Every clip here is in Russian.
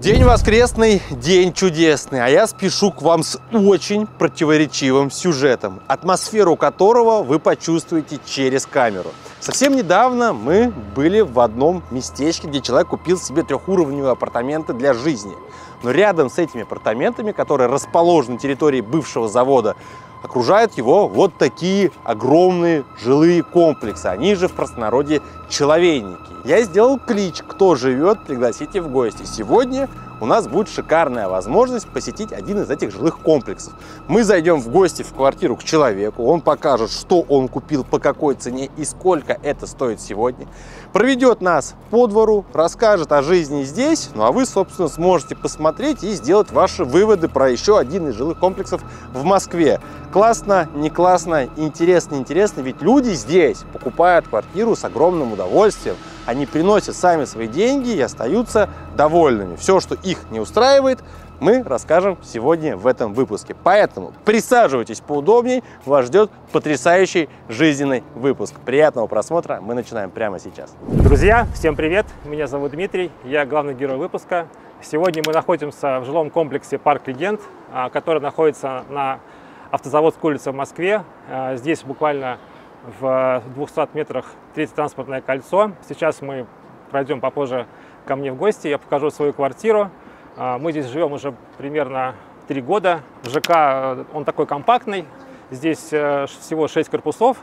День воскресный, день чудесный, а я спешу к вам с очень противоречивым сюжетом, атмосферу которого вы почувствуете через камеру. Совсем недавно мы были в одном местечке, где человек купил себе трехуровневые апартаменты для жизни. Но рядом с этими апартаментами, которые расположены на территории бывшего завода, окружают его вот такие огромные жилые комплексы. Они же в простонародье человейники. Я сделал клич «Кто живет, пригласите в гости». Сегодня у нас будет шикарная возможность посетить один из этих жилых комплексов. Мы зайдем в гости в квартиру к человеку, он покажет, что он купил, по какой цене и сколько это стоит сегодня. Проведет нас по двору, расскажет о жизни здесь, ну а вы, собственно, сможете посмотреть и сделать ваши выводы про еще один из жилых комплексов в Москве. Классно, не классно, интересно, интересно, ведь люди здесь покупают квартиру с огромным удовольствием, они приносят сами свои деньги и остаются довольными. Все, что их не устраивает, мы расскажем сегодня в этом выпуске. Поэтому присаживайтесь поудобнее, вас ждет потрясающий жизненный выпуск. Приятного просмотра, мы начинаем прямо сейчас. Друзья, всем привет, меня зовут Дмитрий, я главный герой выпуска. Сегодня мы находимся в жилом комплексе «Парк Легенд», а, который находится на Автозаводской улице в Москве. А, здесь буквально в 200 метрах третье транспортное кольцо. Сейчас мы пройдем попозже ко мне в гости, я покажу свою квартиру. А, мы здесь живем уже примерно три года. ЖК, э, он такой компактный, здесь э, всего 6 корпусов,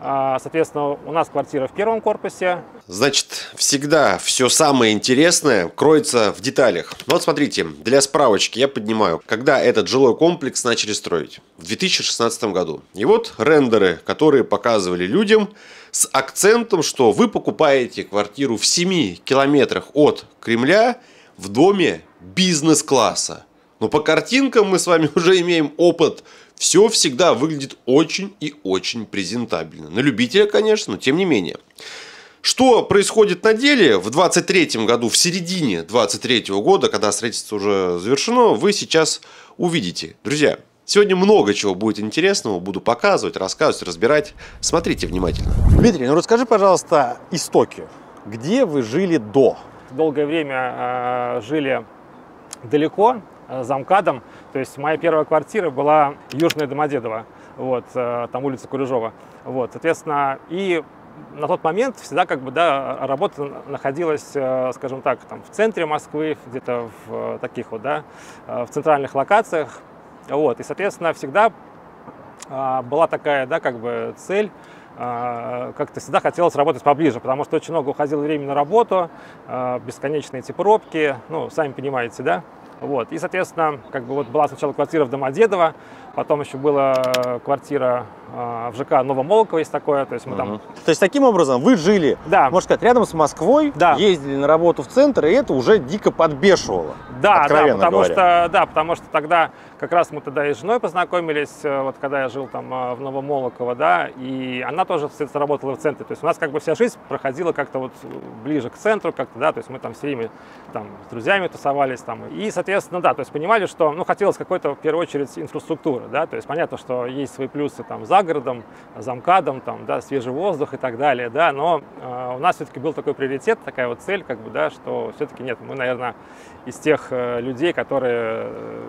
соответственно, у нас квартира в первом корпусе. Значит, всегда все самое интересное кроется в деталях. Вот смотрите, для справочки я поднимаю, когда этот жилой комплекс начали строить. В 2016 году. И вот рендеры, которые показывали людям с акцентом, что вы покупаете квартиру в 7 километрах от Кремля в доме бизнес-класса. Но по картинкам мы с вами уже имеем опыт все всегда выглядит очень и очень презентабельно. На любителя, конечно, но тем не менее. Что происходит на деле в 23 году, в середине 23 года, когда строительство уже завершено, вы сейчас увидите. Друзья, сегодня много чего будет интересного, буду показывать, рассказывать, разбирать. Смотрите внимательно. Дмитрий, ну расскажи, пожалуйста, истоки. Где вы жили до? Долгое время э, жили далеко, э, за МКАДом. То есть моя первая квартира была Южная Домодедово, вот, э, там улица Курежова. Вот, соответственно, и на тот момент всегда как бы, да, работа находилась, э, скажем так, там, в центре Москвы, где-то в таких вот, да, в центральных локациях. Вот, и, соответственно, всегда была такая, да, как бы цель как-то всегда хотелось работать поближе, потому что очень много уходило времени на работу, бесконечные эти пробки, ну, сами понимаете, да. Вот. И, соответственно, как бы вот была сначала квартира в Домодедово, потом еще была квартира э, в ЖК Новомолково, есть такое. То есть мы там... То есть таким образом вы жили, да. можно сказать, рядом с Москвой, да. ездили на работу в центр, и это уже дико подбешивало. Да, да, потому говоря. что, да, потому что тогда как раз мы тогда и с женой познакомились, э, вот когда я жил там э, в Новомолоково, да, и она тоже, соответственно, работала в центре. То есть у нас как бы вся жизнь проходила как-то вот ближе к центру, как-то, да, то есть мы там все время там с друзьями тусовались там. И, соответственно, да, то есть понимали, что, ну, хотелось какой-то, в первую очередь, инфраструктуры, да, то есть понятно, что есть свои плюсы там за городом, за МКАДом, там, да, свежий воздух и так далее, да, но э, у нас все-таки был такой приоритет, такая вот цель, как бы, да, что все-таки нет, мы, наверное, из тех э, людей, которые э,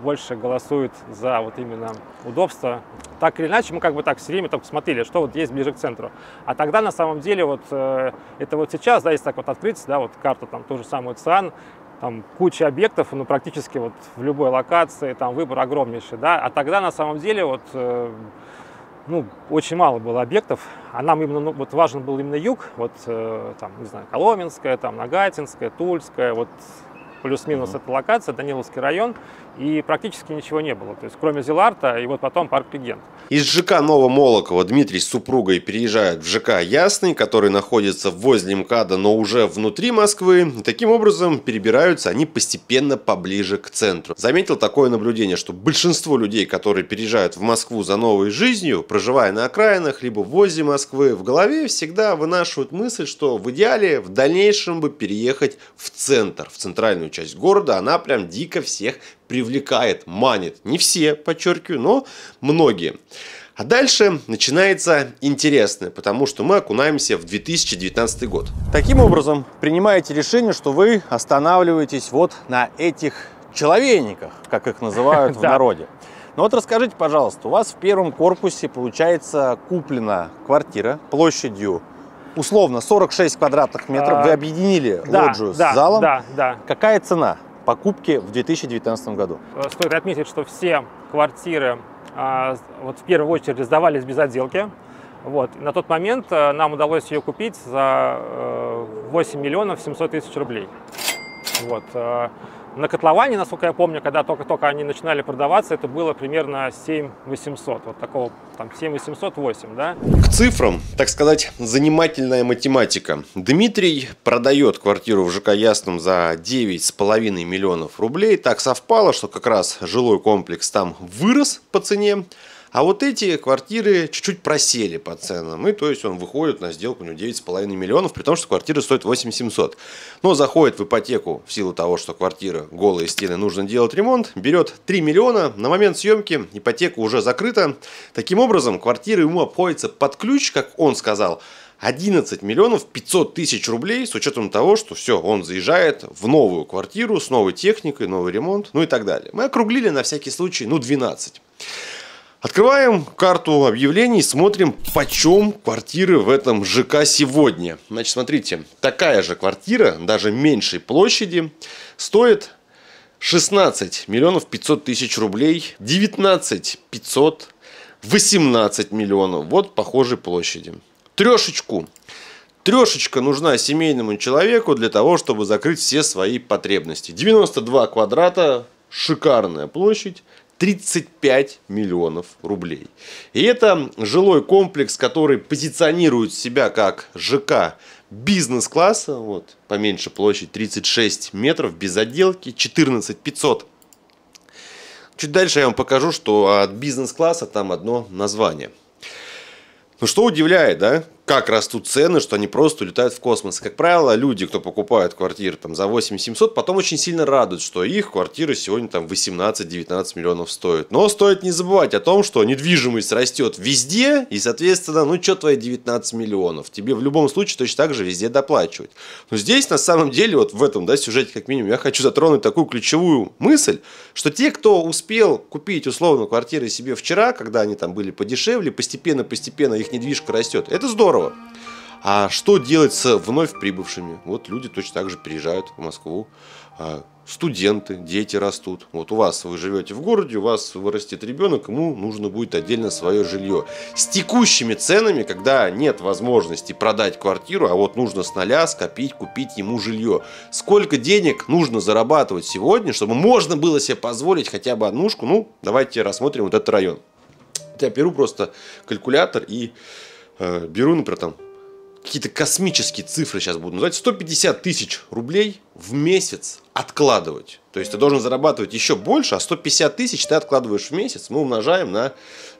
больше голосуют за вот именно удобство. Так или иначе, мы как бы так все время только смотрели, что вот есть ближе к центру. А тогда на самом деле вот э, это вот сейчас, да, если так вот открыть, да, вот карту, там ту же самую ЦИАН, там куча объектов, ну, практически вот в любой локации, там выбор огромнейший, да, а тогда на самом деле вот, э, ну, очень мало было объектов, а нам именно, ну, вот важен был именно юг, вот, э, там, не знаю, Коломенская, там, Нагатинская, Тульская, вот плюс-минус mm-hmm. эта локация, Даниловский район, и практически ничего не было. То есть кроме Зиларта и вот потом парк Легенд. Из ЖК Новомолоково Дмитрий с супругой переезжают в ЖК Ясный, который находится возле МКАДа, но уже внутри Москвы. Таким образом перебираются они постепенно поближе к центру. Заметил такое наблюдение, что большинство людей, которые переезжают в Москву за новой жизнью, проживая на окраинах, либо возле Москвы, в голове всегда вынашивают мысль, что в идеале в дальнейшем бы переехать в центр, в центральную часть города. Она прям дико всех привлекает, манит. Не все, подчеркиваю, но многие. А дальше начинается интересное, потому что мы окунаемся в 2019 год. Таким образом, принимаете решение, что вы останавливаетесь вот на этих человейниках, как их называют в народе. Ну вот расскажите, пожалуйста, у вас в первом корпусе, получается, куплена квартира площадью условно 46 квадратных метров. Вы а, объединили лоджию с залом. Да, да. Какая цена покупки в 2019 году? Э, стоит отметить, что все квартиры а, вот в первую очередь сдавались без отделки. Вот. На тот момент э, нам удалось ее купить за 8 э, миллионов 700 тысяч рублей. Вот. На котловане, насколько я помню, когда только-только они начинали продаваться, это было примерно 7 800, вот такого, там 7 800, 8, да? К цифрам, так сказать, занимательная математика. Дмитрий продает квартиру в ЖК Ясном за 9,5 миллионов рублей. Так совпало, что как раз жилой комплекс там вырос по цене. А вот эти квартиры чуть-чуть просели по ценам. И то есть он выходит на сделку, у него 9,5 миллионов, при том, что квартира стоит 8 700. Но заходит в ипотеку в силу того, что квартира голые стены, нужно делать ремонт, берет 3 миллиона. На момент съемки ипотека уже закрыта. Таким образом, квартира ему обходится под ключ, как он сказал, 11 миллионов 500 тысяч рублей с учетом того, что все, он заезжает в новую квартиру с новой техникой, новый ремонт, ну и так далее. Мы округлили на всякий случай, ну 12. Открываем карту объявлений, смотрим, почем квартиры в этом ЖК сегодня. Значит, смотрите, такая же квартира, даже меньшей площади, стоит 16 миллионов 500 тысяч рублей, 19 500, 18 миллионов. Вот похожей площади. Трешечку. Трешечка нужна семейному человеку для того, чтобы закрыть все свои потребности. 92 квадрата, шикарная площадь. 35 миллионов рублей. И это жилой комплекс, который позиционирует себя как ЖК бизнес-класса, вот, поменьше площадь, 36 метров, без отделки, 14 500. Чуть дальше я вам покажу, что от бизнес-класса там одно название. Ну что удивляет, да? Как растут цены, что они просто улетают в космос. Как правило, люди, кто покупают квартиры там, за 8 700, потом очень сильно радуют, что их квартиры сегодня там 18-19 миллионов стоят. Но стоит не забывать о том, что недвижимость растет везде, и, соответственно, ну что твои 19 миллионов? Тебе в любом случае точно так же везде доплачивать. Но здесь, на самом деле, вот в этом да, сюжете, как минимум, я хочу затронуть такую ключевую мысль, что те, кто успел купить условно квартиры себе вчера, когда они там были подешевле, постепенно-постепенно их недвижка растет, это здорово здорово. А что делать с вновь прибывшими? Вот люди точно так же приезжают в Москву. А, студенты, дети растут. Вот у вас вы живете в городе, у вас вырастет ребенок, ему нужно будет отдельно свое жилье. С текущими ценами, когда нет возможности продать квартиру, а вот нужно с нуля скопить, купить ему жилье. Сколько денег нужно зарабатывать сегодня, чтобы можно было себе позволить хотя бы однушку? Ну, давайте рассмотрим вот этот район. Я беру просто калькулятор и Э, беру, например, там какие-то космические цифры сейчас буду называть, 150 тысяч рублей в месяц откладывать. То есть ты должен зарабатывать еще больше, а 150 тысяч ты откладываешь в месяц, мы умножаем на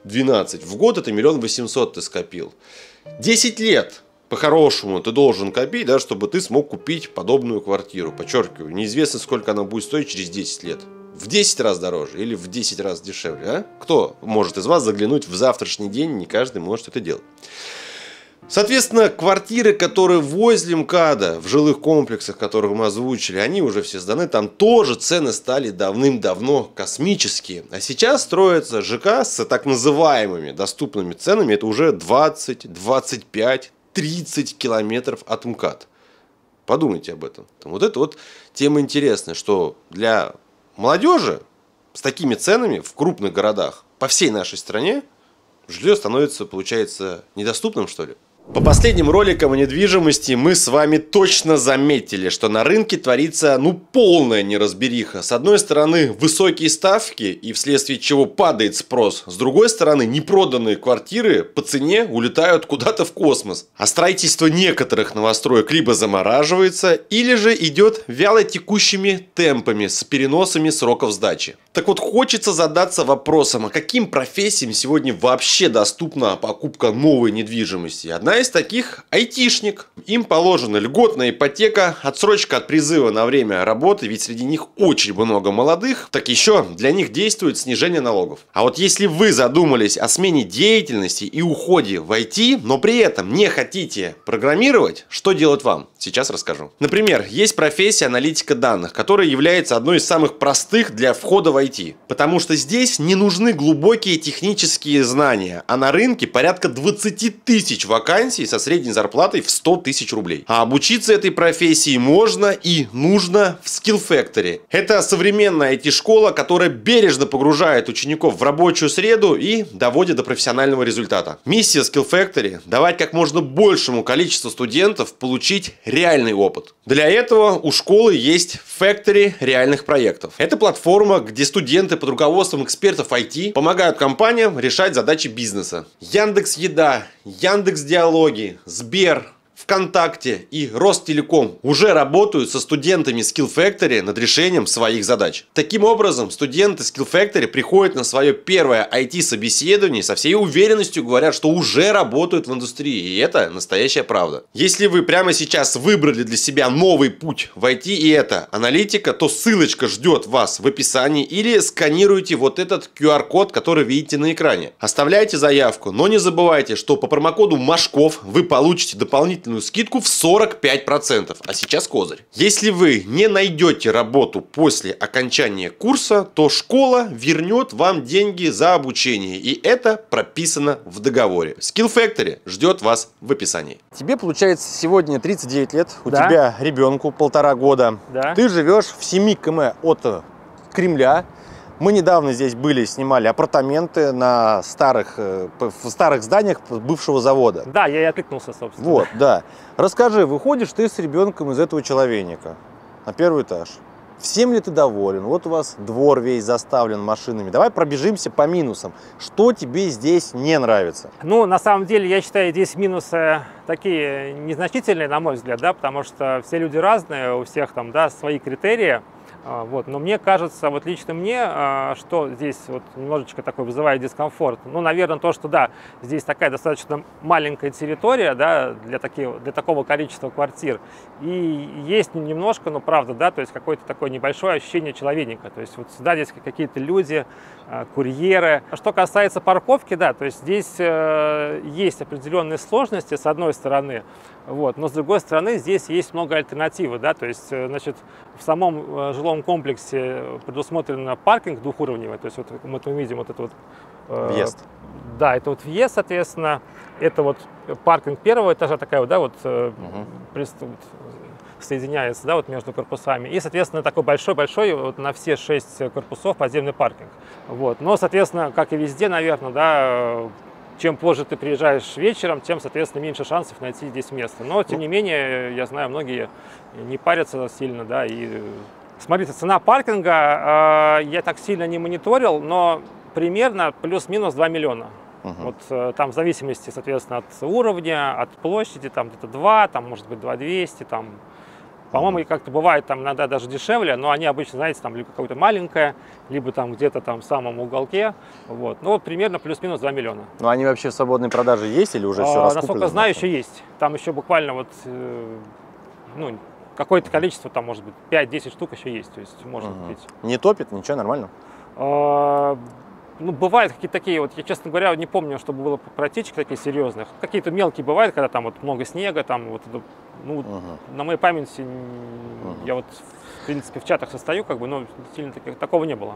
12. В год это миллион восемьсот ты скопил. 10 лет по-хорошему ты должен копить, да, чтобы ты смог купить подобную квартиру. Подчеркиваю, неизвестно, сколько она будет стоить через 10 лет. В 10 раз дороже или в 10 раз дешевле. А? Кто может из вас заглянуть в завтрашний день? Не каждый может это делать. Соответственно, квартиры, которые возле МКАДа, в жилых комплексах, которых мы озвучили, они уже все сданы, там тоже цены стали давным-давно космические. А сейчас строятся ЖК с так называемыми доступными ценами, это уже 20, 25, 30 километров от МКАД. Подумайте об этом. Вот это вот тема интересная, что для молодежи с такими ценами в крупных городах по всей нашей стране жилье становится, получается, недоступным, что ли? По последним роликам о недвижимости мы с вами точно заметили, что на рынке творится ну полная неразбериха. С одной стороны высокие ставки и вследствие чего падает спрос. С другой стороны непроданные квартиры по цене улетают куда-то в космос. А строительство некоторых новостроек либо замораживается, или же идет вяло текущими темпами с переносами сроков сдачи. Так вот, хочется задаться вопросом, а каким профессиям сегодня вообще доступна покупка новой недвижимости? Одна одна из таких – айтишник. Им положена льготная ипотека, отсрочка от призыва на время работы, ведь среди них очень много молодых. Так еще для них действует снижение налогов. А вот если вы задумались о смене деятельности и уходе в IT, но при этом не хотите программировать, что делать вам? Сейчас расскажу. Например, есть профессия аналитика данных, которая является одной из самых простых для входа в IT. Потому что здесь не нужны глубокие технические знания, а на рынке порядка 20 тысяч вакансий со средней зарплатой в 100 тысяч рублей. А обучиться этой профессии можно и нужно в Skill Factory. Это современная IT-школа, которая бережно погружает учеников в рабочую среду и доводит до профессионального результата. Миссия Skill Factory – давать как можно большему количеству студентов получить реальный опыт. Для этого у школы есть Factory реальных проектов. Это платформа, где студенты под руководством экспертов IT помогают компаниям решать задачи бизнеса. Яндекс Еда, Яндекс Диалоги, Сбер, ВКонтакте и Ростелеком уже работают со студентами Skill Factory над решением своих задач. Таким образом, студенты Skill Factory приходят на свое первое IT-собеседование со всей уверенностью говорят, что уже работают в индустрии, и это настоящая правда. Если вы прямо сейчас выбрали для себя новый путь в IT и это аналитика, то ссылочка ждет вас в описании или сканируйте вот этот QR-код, который видите на экране. Оставляйте заявку, но не забывайте, что по промокоду Машков вы получите дополнительную дополнительную скидку в 45%. А сейчас козырь. Если вы не найдете работу после окончания курса, то школа вернет вам деньги за обучение. И это прописано в договоре. Skill Factory ждет вас в описании. Тебе получается сегодня 39 лет, у да. тебя ребенку полтора года. Да. Ты живешь в 7 км от Кремля. Мы недавно здесь были, снимали апартаменты на старых, э, в старых зданиях бывшего завода. Да, я и откликнулся, собственно. Вот, да. Расскажи, выходишь ты с ребенком из этого человека на первый этаж. Всем ли ты доволен? Вот у вас двор весь заставлен машинами. Давай пробежимся по минусам. Что тебе здесь не нравится? Ну, на самом деле, я считаю, здесь минусы такие незначительные, на мой взгляд, да, потому что все люди разные, у всех там, да, свои критерии. А, вот. Но мне кажется, вот лично мне, а, что здесь вот немножечко такой вызывает дискомфорт. Ну, наверное, то, что да, здесь такая достаточно маленькая территория, да, для, таких, для такого количества квартир. И есть немножко, но правда, да, то есть какое-то такое небольшое ощущение человека. То есть вот сюда здесь какие-то люди, а, курьеры. Что касается парковки, да, то есть здесь э, есть определенные сложности, с одной стороны, вот, но с другой стороны здесь есть много альтернативы, да, то есть, э, значит, в самом э, жилом комплексе предусмотрен паркинг двухуровневый, то есть вот мы тут видим вот это вот... Въезд. Да, это вот въезд, соответственно, это вот паркинг первого этажа, такая вот, да, вот, угу. соединяется, да, вот между корпусами. И, соответственно, такой большой-большой вот на все шесть корпусов подземный паркинг. Вот. Но, соответственно, как и везде, наверное, да, чем позже ты приезжаешь вечером, тем, соответственно, меньше шансов найти здесь место. Но, тем не менее, я знаю, многие не парятся сильно, да, и Смотрите, цена паркинга э, я так сильно не мониторил, но примерно плюс-минус 2 миллиона. Угу. Вот э, там в зависимости, соответственно, от уровня, от площади, там где-то 2, там может быть 2 200, там по-моему, как-то бывает там иногда даже дешевле, но они обычно, знаете, там либо какое-то маленькое, либо там где-то там в самом уголке. Вот. Ну, вот примерно плюс-минус 2 миллиона. Ну, они вообще в свободной продаже есть или уже все а, Насколько знаю, еще есть. Там еще буквально вот, э, ну, какое-то количество, там, может быть, 5-10 штук еще есть. То есть можно угу. купить. Не топит, ничего, нормально? А, ну, бывают какие-то такие, вот я, честно говоря, не помню, чтобы было протечек таких серьезных. Какие-то мелкие бывают, когда там вот много снега, там вот, ну, угу. на моей памяти, угу. я вот, в принципе, в чатах состою, как бы, но сильно так, такого не было.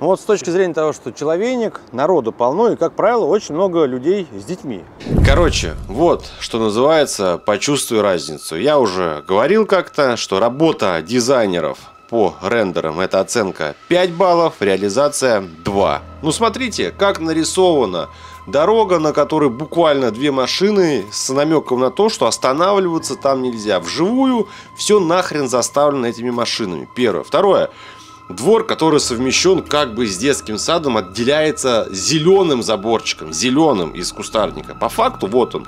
Ну вот с точки зрения того, что человек, народу полно, и, как правило, очень много людей с детьми. Короче, вот, что называется, почувствуй разницу. Я уже говорил как-то, что работа дизайнеров по рендерам это оценка 5 баллов, реализация 2. Ну смотрите, как нарисовано. Дорога, на которой буквально две машины с намеком на то, что останавливаться там нельзя. Вживую все нахрен заставлено этими машинами. Первое. Второе. Двор, который совмещен как бы с детским садом, отделяется зеленым заборчиком, зеленым из кустарника. По факту вот он,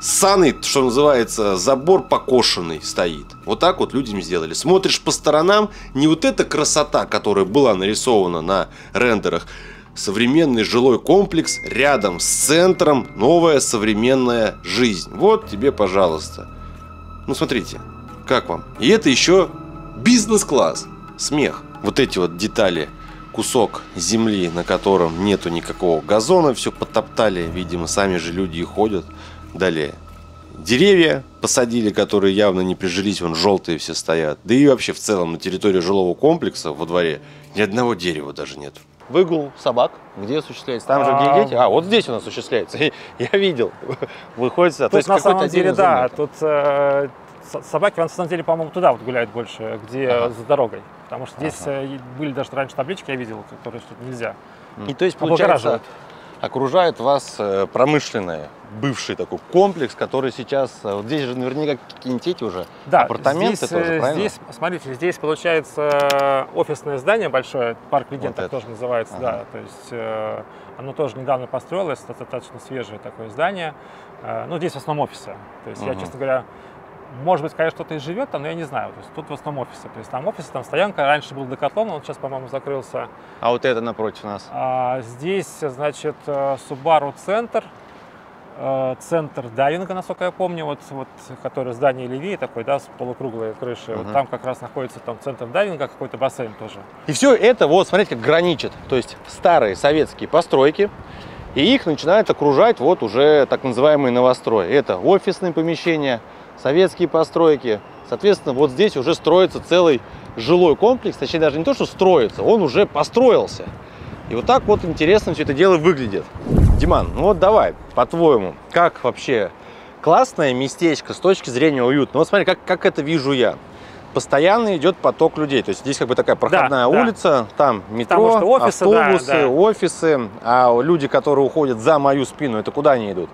Саный, что называется, забор покошенный стоит. Вот так вот людям сделали. Смотришь по сторонам, не вот эта красота, которая была нарисована на рендерах, современный жилой комплекс рядом с центром, новая современная жизнь. Вот тебе, пожалуйста. Ну, смотрите, как вам? И это еще бизнес-класс. Смех. Вот эти вот детали. Кусок земли, на котором нету никакого газона, все потоптали. Видимо, сами же люди и ходят. Далее. Деревья посадили, которые явно не прижились, вон желтые все стоят. Да и вообще в целом на территории жилого комплекса во дворе ни одного дерева даже нет. Выгул собак где осуществляется? Там же, где А. дети? А, вот здесь у нас осуществляется. Я видел. Выходит, то есть на самом деле, да, тут э, собаки, на самом деле, по-моему, туда вот гуляют больше, где Ага. за дорогой. Потому что здесь Ага. э, были даже раньше таблички, я видел, которые что нельзя. И то есть, получается. Окружает вас э, промышленный бывший такой комплекс, который сейчас... э, Вот здесь же наверняка какие-нибудь эти уже Да, апартаменты здесь, тоже, э, правильно? Здесь, смотрите, здесь получается офисное здание большое, парк легенд Вот тоже называется, Ага. да. То есть оно тоже недавно построилось, достаточно свежее такое здание. Ну, здесь в основном офисы. То есть я, Мгм. честно говоря, может быть, конечно, кто-то и живет там, но я не знаю. То есть тут в основном офисы. То есть там офисы, там стоянка. Раньше был Декатлон, он сейчас, по-моему, закрылся. А вот это напротив нас. А здесь, значит, э, Subaru Центр, э, центр дайвинга, насколько я помню, вот, вот, который здание левее такой, да, с полукруглой крышей. Мгм. Вот там как раз находится там центр дайвинга, какой-то бассейн тоже. И все это, вот, смотрите, как граничит. То есть старые советские постройки, и их начинает окружать вот уже так называемые новострои. Это офисные помещения, советские постройки. Соответственно, вот здесь уже строится целый жилой комплекс, точнее даже не то, что строится, он уже построился. И вот так вот интересно все это дело выглядит. Диман, ну вот давай, по-твоему, как вообще классное местечко с точки зрения уюта? Ну вот смотри, как, как это вижу я. Постоянно идет поток людей. То есть здесь как бы такая проходная да. улица, там метро, Потому что офисы, да, автобусы, да. офисы. А люди, которые уходят за мою спину, это куда они идут?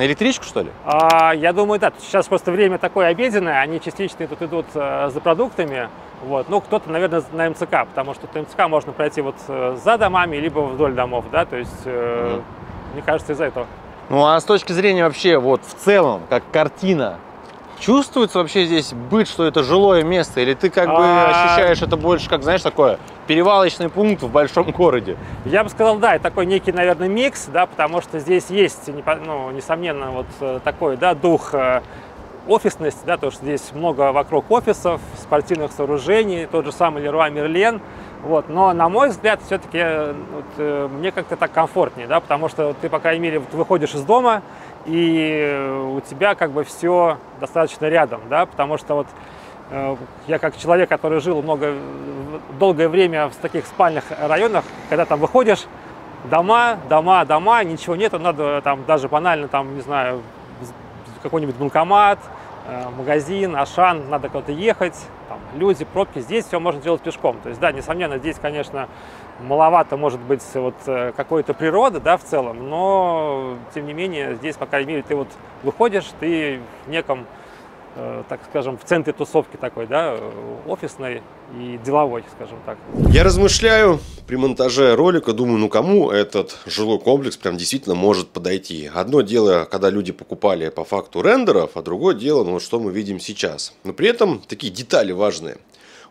На электричку, что ли? А, я думаю, да, сейчас просто время такое обеденное, они частично тут идут э, за продуктами, вот, ну, кто-то, наверное, на МЦК, потому что на МЦК можно пройти вот э, за домами, либо вдоль домов, да, то есть, э, Мгм. мне кажется, из-за этого. Ну а с точки зрения вообще вот в целом, как картина, чувствуется вообще здесь быт, что это жилое место? Или ты как бы А. ощущаешь это больше, как, знаешь, такое перевалочный пункт в большом городе? Я бы сказал, да, это такой некий, наверное, микс, да, потому что здесь есть, ну, несомненно, вот э, такой, да, дух э, офисности, да, то, что здесь много вокруг офисов, спортивных сооружений, тот же самый Леруа Мерлен, вот, но, на мой взгляд, все-таки вот, э, мне как-то так комфортнее, да, потому что ты, по крайней мере, вот выходишь из дома, и э, у тебя как бы все достаточно рядом, да, потому что вот э, я как человек, который жил много, долгое время в таких спальных районах, когда там выходишь, дома, дома, дома, ничего нету, надо там даже банально там, не знаю, какой-нибудь банкомат, э, магазин, Ашан, надо куда-то ехать, там, люди, пробки, здесь все можно делать пешком. То есть, да, несомненно, здесь, конечно, маловато, может быть, вот э, какой-то природы, да, в целом, но, тем не менее, здесь, по крайней мере, ты вот выходишь, ты в неком, э, так скажем, в центре тусовки такой, да, офисной и деловой, скажем так. Я размышляю при монтаже ролика, думаю, ну кому этот жилой комплекс прям действительно может подойти. Одно дело, когда люди покупали по факту рендеров, а другое дело, ну что мы видим сейчас. Но при этом такие детали важные.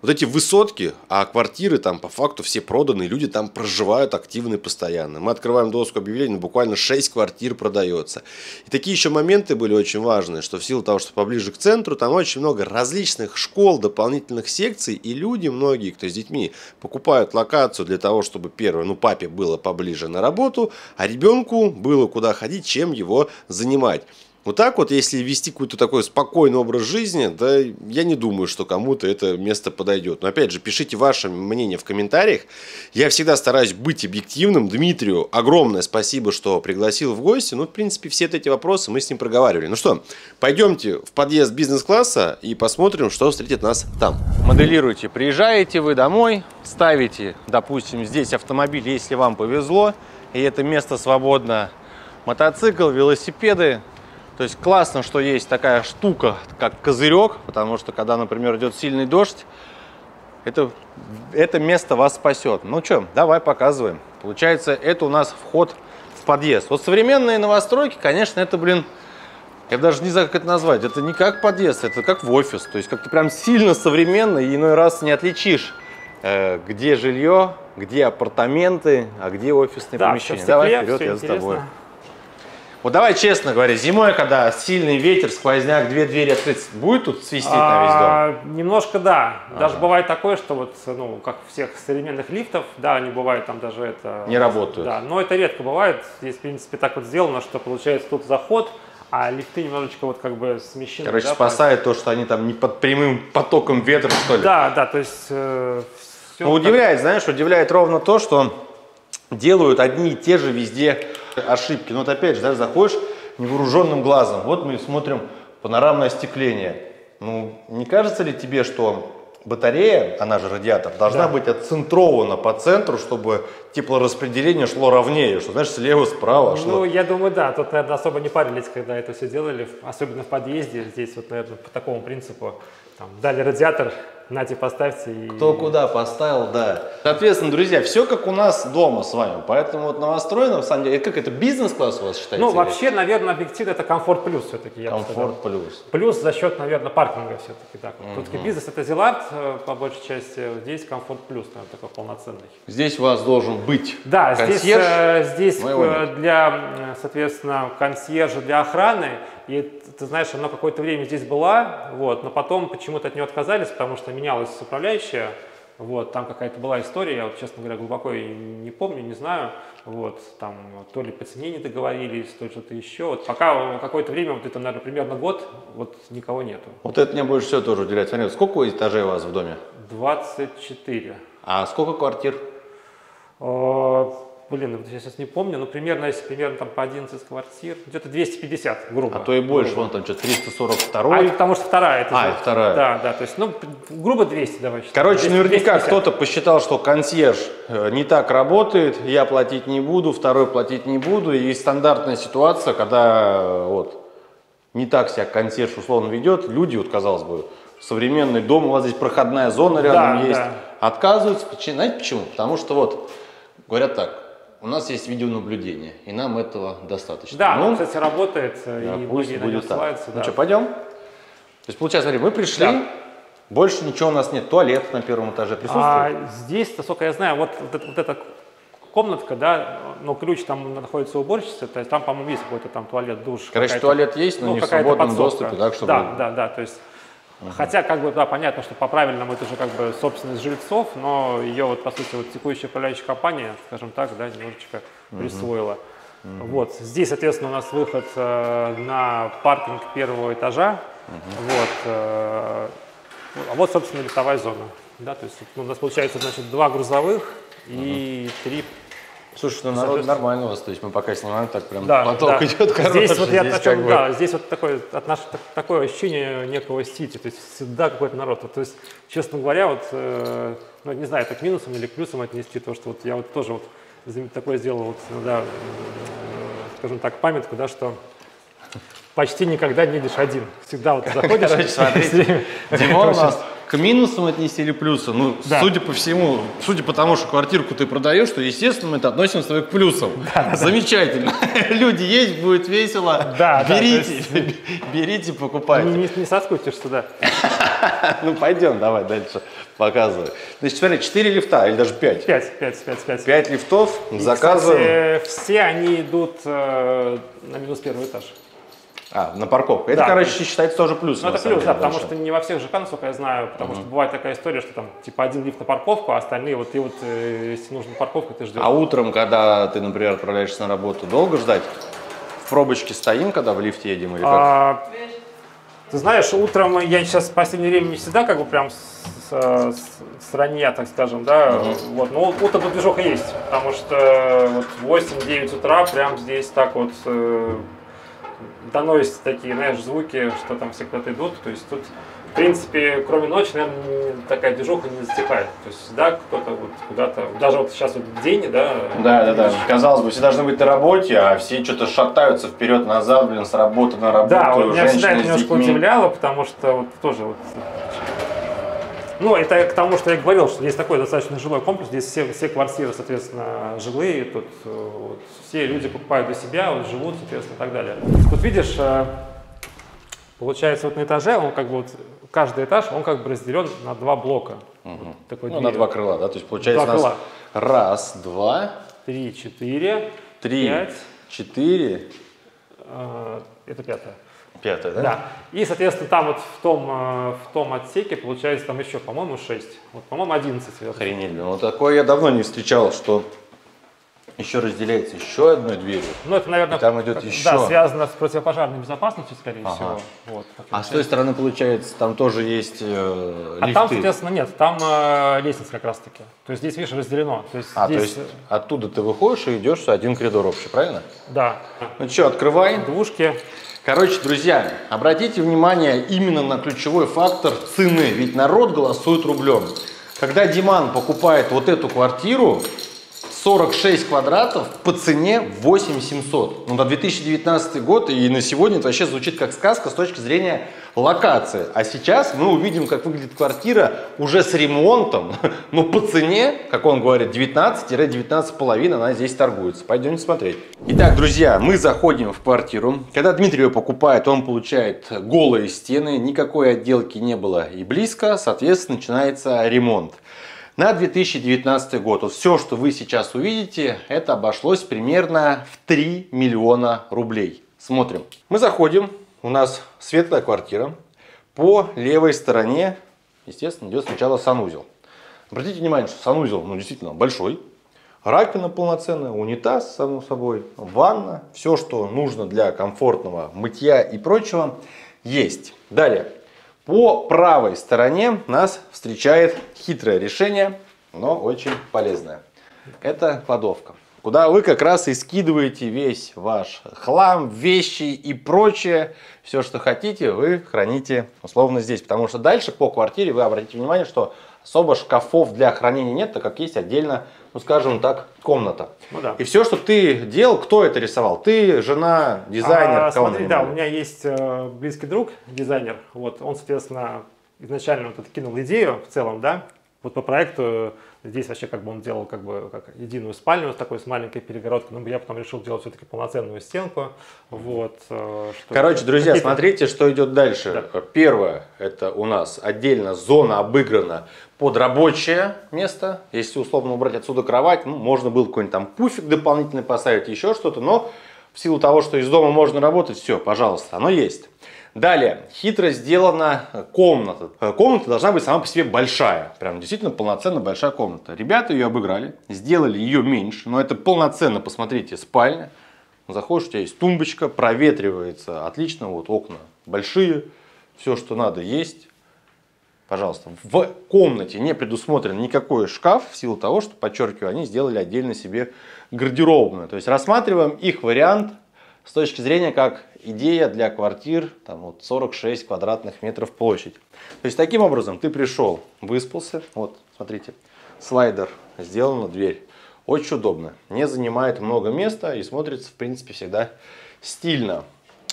Вот эти высотки, а квартиры там по факту все проданы, люди там проживают активно и постоянно. Мы открываем доску объявлений, ну, буквально 6 квартир продается. И такие еще моменты были очень важные, что в силу того, что поближе к центру, там очень много различных школ, дополнительных секций, и люди, многие, кто с детьми, покупают локацию для того, чтобы первое, ну, папе было поближе на работу, а ребенку было куда ходить, чем его занимать. Вот так вот, если вести какой-то такой спокойный образ жизни, да, я не думаю, что кому-то это место подойдет. Но опять же, пишите ваше мнение в комментариях. Я всегда стараюсь быть объективным. Дмитрию огромное спасибо, что пригласил в гости. Ну, в принципе, все эти вопросы мы с ним проговаривали. Ну что, пойдемте в подъезд бизнес-класса и посмотрим, что встретит нас там. Моделируйте. Приезжаете вы домой, ставите, допустим, здесь автомобиль, если вам повезло, и это место свободно. Мотоцикл, велосипеды, то есть классно, что есть такая штука, как козырек, потому что когда, например, идет сильный дождь, это, это место вас спасет. Ну что, давай показываем. Получается, это у нас вход в подъезд. Вот современные новостройки, конечно, это, блин, я даже не знаю, как это назвать. Это не как подъезд, это как в офис. То есть как-то прям сильно современно, и иной раз не отличишь э, где жилье, где апартаменты, а где офисные Да, помещения. Давай вперед, я за тобой. Вот давай честно говоря, зимой, когда сильный ветер, сквозняк, две двери открыты, будет тут свистеть на весь дом? А, Немножко да. Даже бывает такое, что вот, ну, как всех современных лифтов, да, они бывают там даже это... Не работают. Да, но это редко бывает. Здесь, в принципе, так вот сделано, что получается тут заход, а лифты немножечко вот как бы смещены. Короче, да, спасает то, что они там не под прямым потоком ветра, что ли. Да, да, то есть... э, Но так- удивляет, знаешь, удивляет ровно то, что делают одни и те же везде ошибки. Ну вот опять же, да, заходишь невооруженным глазом, вот мы смотрим панорамное остекление. Ну, не кажется ли тебе, что батарея, она же радиатор, должна Да. быть отцентрована по центру, чтобы теплораспределение шло ровнее, что, знаешь, слева, справа шло. Ну, я думаю, да. Тут, наверное, особо не парились, когда это все делали, особенно в подъезде. Здесь вот, наверное, по такому принципу. Там, дали радиатор, нате, поставьте. И... Кто куда поставил, да. Соответственно, друзья, все как у нас дома с вами. Поэтому вот новострой, на самом деле, как это бизнес-класс у вас считается? Ну, или вообще, наверное, объективно это комфорт плюс все-таки. Комфорт плюс. Плюс за счет, наверное, паркинга все-таки. Так. Все-таки бизнес это Зеланд, э, по большей части. Здесь комфорт плюс, наверное, такой полноценный. Здесь у вас должен быть Да, здесь, консьерж. э, здесь его э, для, соответственно, консьержа, для охраны. И ты знаешь, она какое-то время здесь была, вот, но потом почему-то от нее отказались, потому что менялась управляющая. Вот, там какая-то была история, я вот, честно говоря, глубоко и не помню, не знаю. Вот, там то ли по цене не договорились, то ли что-то еще. Вот пока какое-то время, вот это, наверное, примерно год, вот никого нету. Вот это мне больше всего тоже удивляет. Смотри, сколько этажей у вас в доме? 24. А сколько квартир? Блин, я сейчас не помню, но примерно, если примерно там по 11 квартир, где-то 250, грубо. А то и больше, Грубо. вон там что, 342 А, потому что вторая. Это А, и вторая. Да, да, то есть, ну, грубо 200, давай считать. Короче, 200, наверняка 250. кто-то посчитал, что консьерж э, не так работает, я платить не буду, второй платить не буду. И стандартная ситуация, когда э, вот не так себя консьерж условно ведет, люди, вот казалось бы, современный дом, у вас здесь проходная зона рядом Да, есть, да. отказываются. Знаете почему? Потому что вот, говорят так, у нас есть видеонаблюдение, и нам этого достаточно. Да, Ну, оно, кстати, работает, э, да, и пусть многие будет так. Ну да. что, пойдем? То есть, получается, смотри, мы пришли, Да. больше ничего у нас нет, туалет на первом этаже присутствует. А здесь, насколько я знаю, вот, вот, эта- вот эта комнатка, да, но ключ там находится у уборщицы, то есть там, по-моему, есть какой-то там туалет, душ. Короче, туалет есть, но ну, не в свободном подсобка. доступе, так, чтобы... Да, да, да, то есть, хотя, как бы, да, понятно, что по-правильному это же как бы собственность жильцов, но ее вот, по сути, вот текущая управляющая компания, скажем так, да, немножечко присвоила. Вот, здесь, соответственно, у нас выход э, на паркинг первого этажа, вот, э, а вот, собственно, лифтовая зона, да, то есть ну, у нас получается, значит, два грузовых и три Слушай, ну народ нормально у вас, то есть мы пока снимаем, так прям Да, поток да. идет хороший. Здесь вот я здесь чем, как бы- да, здесь вот такое, отнош- так- такое ощущение некого сити, то есть всегда какой-то народ. Вот, то есть, честно говоря, вот, э, ну, не знаю, это к минусам или к плюсам отнести, то, что вот я вот тоже вот такое сделал, вот, да, э, скажем так, памятку, да, что почти никогда не едешь один. Всегда вот заходишь. Короче, смотрите, Димон у Короче, нас к минусам отнесли или плюсам. Ну, Да. судя по всему, судя по тому, что квартирку ты продаешь, то, естественно, мы это относим с тобой к плюсам. Замечательно. Люди есть, будет весело. Да, да, то Берите, берите, покупайте. Не, не, соскучишься, да. Ну, пойдем, давай дальше показывай. Значит, смотри, 4 лифта или даже 5. Пять, пять, пять, пять. 5 лифтов, И, заказываем. кстати, все они идут э, на минус первый этаж. А, на парковку. Это, Да. короче, считается тоже плюсом. Ну, это плюс, да, деле, потому большой. что не во всех ЖК, насколько я знаю, потому что бывает такая история, что там типа один лифт на парковку, а остальные вот ты вот, э, если нужна парковка, ты ждешь. А утром, когда ты, например, отправляешься на работу, долго ждать? В пробочке стоим, когда в лифте едем или как? А, ты знаешь, утром я сейчас в последнее время не всегда как бы прям с, с, с ранья, так скажем, да, вот, но утром тут движуха есть, потому что вот 8-9 утра прям здесь так вот э, доносятся такие, знаешь, звуки, что там все куда-то идут, то есть тут в принципе, кроме ночи, наверное, такая движуха не затихает. То есть всегда кто-то вот куда-то, даже вот сейчас вот день, да. Да, да, да. Казалось бы, все должны быть на работе, а все что-то шатаются вперед-назад, блин, с работы на работу. Да, вот меня всегда это немножко удивляло, потому что вот тоже вот... Ну, это к тому, что я говорил, что здесь такой достаточно жилой комплекс, здесь все, все квартиры, соответственно, жилые, тут э, вот, все люди покупают для себя, вот, живут, соответственно, и так далее. Вот видишь, э, получается, вот на этаже, он как бы вот каждый этаж, он как бы разделен на два блока. Угу. Вот такой ну, двери. на два крыла, да? То есть получается два у нас крыла. раз, два, три, четыре, три, пять, четыре. Э, это пятое. Пятое, да? Да. И, соответственно, там вот в том, э, в том отсеке получается там еще, по-моему, 6. Вот, по-моему, 11. Охренеть. Ну, такое я давно не встречал, что еще разделяется еще одной дверью. Ну, это, наверное, и там идет еще. Да, связано с противопожарной безопасностью, скорее ага. всего. Вот, а с той стороны, получается, там тоже есть э, лифты? А там, соответственно, нет, там э, лестница как раз-таки. То есть здесь, видишь, разделено. То есть а, здесь... то есть оттуда ты выходишь и идешь один коридор общий, правильно? Да. Ну что, открывай. Двушки. Короче, друзья, обратите внимание именно на ключевой фактор цены, ведь народ голосует рублем. Когда Диман покупает вот эту квартиру, 46 квадратов по цене 8700. Ну, на 2019 год и на сегодня это вообще звучит как сказка с точки зрения локации. А сейчас мы увидим, как выглядит квартира уже с ремонтом, но по цене, как он говорит, 19-19,5 она здесь торгуется. Пойдемте смотреть. Итак, друзья, мы заходим в квартиру. Когда Дмитрий ее покупает, он получает голые стены, никакой отделки не было и близко, соответственно, начинается ремонт. На 2019 год вот все, что вы сейчас увидите, это обошлось примерно в 3 миллиона рублей. Смотрим. Мы заходим, у нас светлая квартира. По левой стороне, естественно, идет сначала санузел. Обратите внимание, что санузел ну, действительно большой. Раковина полноценная, унитаз, само собой, ванна. Все, что нужно для комфортного мытья и прочего, есть. Далее. По правой стороне нас встречает хитрое решение, но очень полезное. Это кладовка, куда вы как раз и скидываете весь ваш хлам, вещи и прочее. Все, что хотите, вы храните условно здесь. Потому что дальше по квартире вы обратите внимание, что особо шкафов для хранения нет, так как есть отдельно ну скажем так, комната. Ну, да. И все, что ты делал, кто это рисовал? Ты, жена, дизайнер? А, смотри, да, у меня есть э, близкий друг, дизайнер. Вот, он, соответственно, изначально вот это кинул идею в целом, да, вот по проекту здесь вообще как бы он делал как бы как единую спальню с такой с маленькой перегородкой, но я потом решил делать все-таки полноценную стенку. Вот, э, что Короче, друзья, смотрите, что идет дальше. Да. Первое, это у нас отдельно зона обыграна под рабочее место. Если условно убрать отсюда кровать, ну, можно было какой-нибудь там пуфик дополнительный поставить, еще что-то, но в силу того, что из дома можно работать, все, пожалуйста, оно есть. Далее, хитро сделана комната. Комната должна быть сама по себе большая. Прям действительно полноценно большая комната. Ребята ее обыграли, сделали ее меньше, но это полноценно, посмотрите, спальня. Заходишь, у тебя есть тумбочка, проветривается отлично, вот окна большие, все, что надо, есть. Пожалуйста, в комнате не предусмотрен никакой шкаф в силу того, что, подчеркиваю, они сделали отдельно себе гардеробную. То есть рассматриваем их вариант с точки зрения как идея для квартир там, вот 46 квадратных метров площадь. То есть таким образом ты пришел, выспался, вот смотрите, слайдер, сделана дверь. Очень удобно, не занимает много места и смотрится в принципе всегда стильно.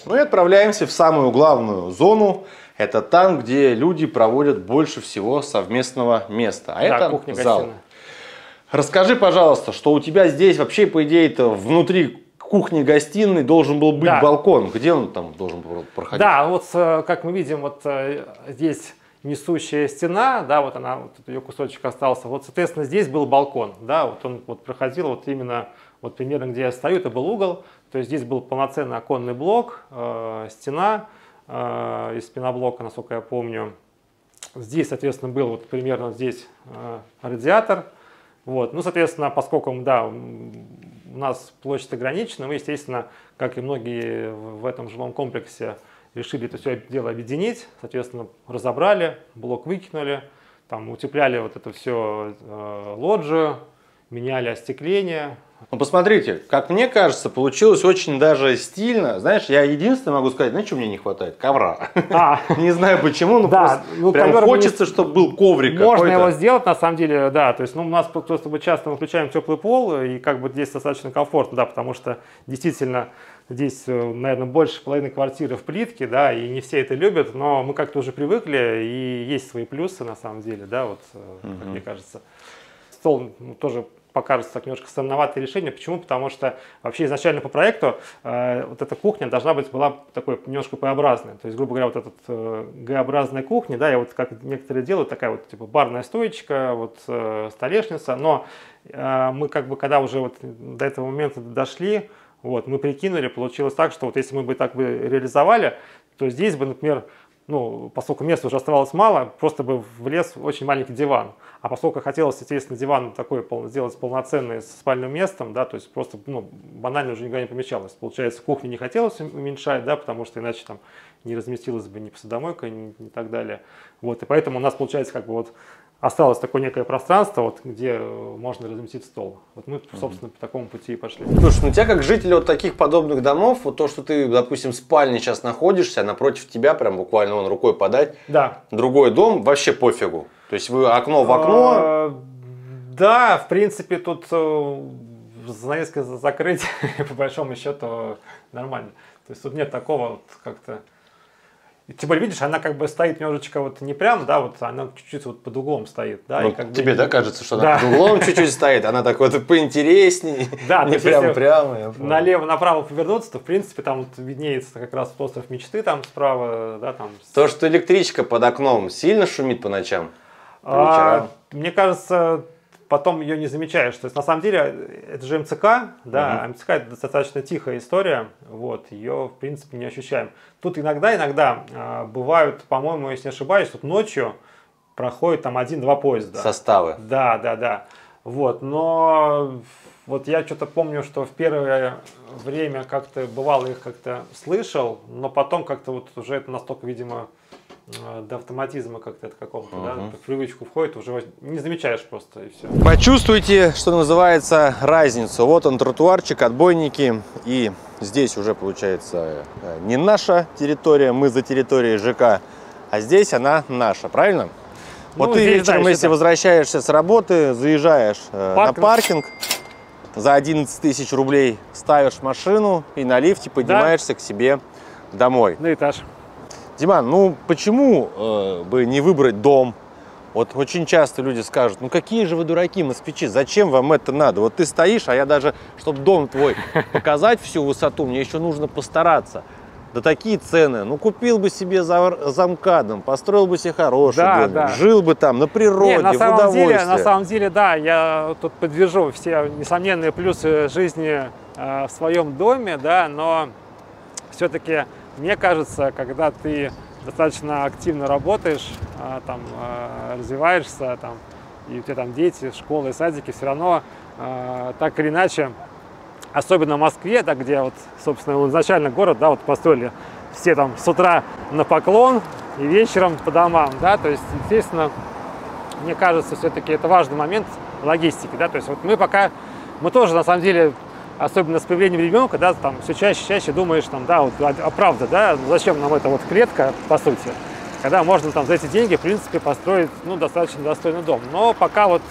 Ну и отправляемся в самую главную зону. Это там, где люди проводят больше всего совместного места. А да, это кухня, зал. Гостиная. Расскажи, пожалуйста, что у тебя здесь вообще, по идее, это внутри кухни-гостиной должен был быть да. балкон. Где он там должен был проходить? Да, вот э, как мы видим, вот э, здесь несущая стена, да, вот она, вот ее кусочек остался. Вот, соответственно, здесь был балкон, да, вот он вот проходил вот именно, вот примерно где я стою, это был угол. То есть здесь был полноценный оконный блок, э, стена э, из пеноблока, насколько я помню. Здесь, соответственно, был вот примерно здесь э, радиатор. Вот. Ну, соответственно, поскольку, да, у нас площадь ограничена, мы, естественно, как и многие в этом жилом комплексе, решили это все дело объединить, соответственно, разобрали, блок выкинули, там утепляли вот это все э, лоджию, меняли остекление, ну, посмотрите, как мне кажется, получилось очень даже стильно. Знаешь, я единственное могу сказать, знаешь, что мне не хватает? Ковра. А. Не знаю почему, но да, ну, прям хочется, не... чтобы был коврик Можно его сделать, на самом деле, да. То есть, ну, у нас просто мы часто включаем теплый пол, и как бы здесь достаточно комфортно, да, потому что действительно здесь, э, наверное, больше половины квартиры в плитке, да, и не все это любят, но мы как-то уже привыкли, и есть свои плюсы, на самом деле, да, вот, угу. как мне кажется. Стол ну, тоже покажется так немножко странноватое решение. Почему? Потому что вообще изначально по проекту э, вот эта кухня должна быть была такой немножко П-образная. То есть, грубо говоря, вот эта э, Г-образная кухня, да, и вот как некоторые делают, такая вот типа барная стоечка, вот э, столешница, но э, мы как бы когда уже вот до этого момента дошли, вот, мы прикинули, получилось так, что вот если мы бы так бы реализовали, то здесь бы, например, ну, поскольку места уже оставалось мало, просто бы влез очень маленький диван. А поскольку хотелось, естественно, диван такой сделать полноценный с спальным местом, да, то есть просто ну, банально уже никуда не помещалось. Получается, кухню не хотелось уменьшать, да, потому что иначе там не разместилась бы ни посудомойка, ни, ни так далее. Вот, и поэтому у нас получается как бы вот осталось такое некое пространство, вот, где э, можно разместить стол. Вот мы, собственно, по такому пути и пошли. Слушай, ну тебя как житель вот таких подобных домов, вот то, что ты, допустим, в спальне сейчас находишься, а напротив тебя прям буквально вон рукой подать, да. другой дом, вообще пофигу. То есть вы окно в окно? А, да, в принципе, тут э, занавеской закрыть, по большому счету, нормально. То есть тут нет такого вот как-то тем более, видишь, она как бы стоит немножечко вот не прям, да, вот она чуть-чуть вот под углом стоит, да. Ну, как тебе, бы... да, кажется, что да. она под углом чуть-чуть стоит, она так вот поинтереснее, да, не прям прямо. Налево-направо повернуться, то, в принципе, там вот виднеется как раз остров мечты там справа, да, там. То, что электричка под окном сильно шумит по ночам? а, мне кажется, потом ее не замечаешь. То есть на самом деле это же МЦК, да, угу. МЦК это достаточно тихая история, вот, ее в принципе не ощущаем. Тут иногда, иногда э, бывают, по-моему, если не ошибаюсь, тут ночью проходит там один-два поезда. Составы. Да, да, да. Вот, но вот я что-то помню, что в первое время как-то бывало их как-то слышал, но потом как-то вот уже это настолько, видимо, до автоматизма как-то это какого-то, uh-huh. да, в привычку входит, уже не замечаешь просто и все. Почувствуйте, что называется, разницу. Вот он тротуарчик, отбойники, и здесь уже получается э, не наша территория, мы за территорией ЖК, а здесь она наша, правильно? Ну, вот ты вечером, да, если возвращаешься с работы, заезжаешь э, паркинг. на паркинг, за 11 тысяч рублей ставишь машину и на лифте поднимаешься да. к себе домой. На этаж. Диман, ну почему э, бы не выбрать дом? Вот очень часто люди скажут, ну какие же вы дураки, москвичи, зачем вам это надо? Вот ты стоишь, а я даже, чтобы дом твой показать всю высоту, мне еще нужно постараться. Да такие цены. Ну, купил бы себе за, замкадом, построил бы себе хороший да, дом, да. жил бы там на природе, Не, на в самом Деле, на самом деле, да, я тут подвяжу все несомненные плюсы жизни э, в своем доме, да, но все-таки мне кажется, когда ты достаточно активно работаешь, а, там, а, развиваешься, там, и у тебя там дети, школы, садики, все равно а, так или иначе, особенно в Москве, да, где вот, собственно, изначально город, да, вот построили все там с утра на поклон и вечером по домам, да, то есть, естественно, мне кажется, все-таки это важный момент логистики, да, то есть вот мы пока, мы тоже на самом деле особенно с появлением ребенка, да, там все чаще чаще думаешь, там, да, вот, а, а правда, да, зачем нам эта вот клетка, по сути, когда можно там за эти деньги, в принципе, построить, ну, достаточно достойный дом. Но пока вот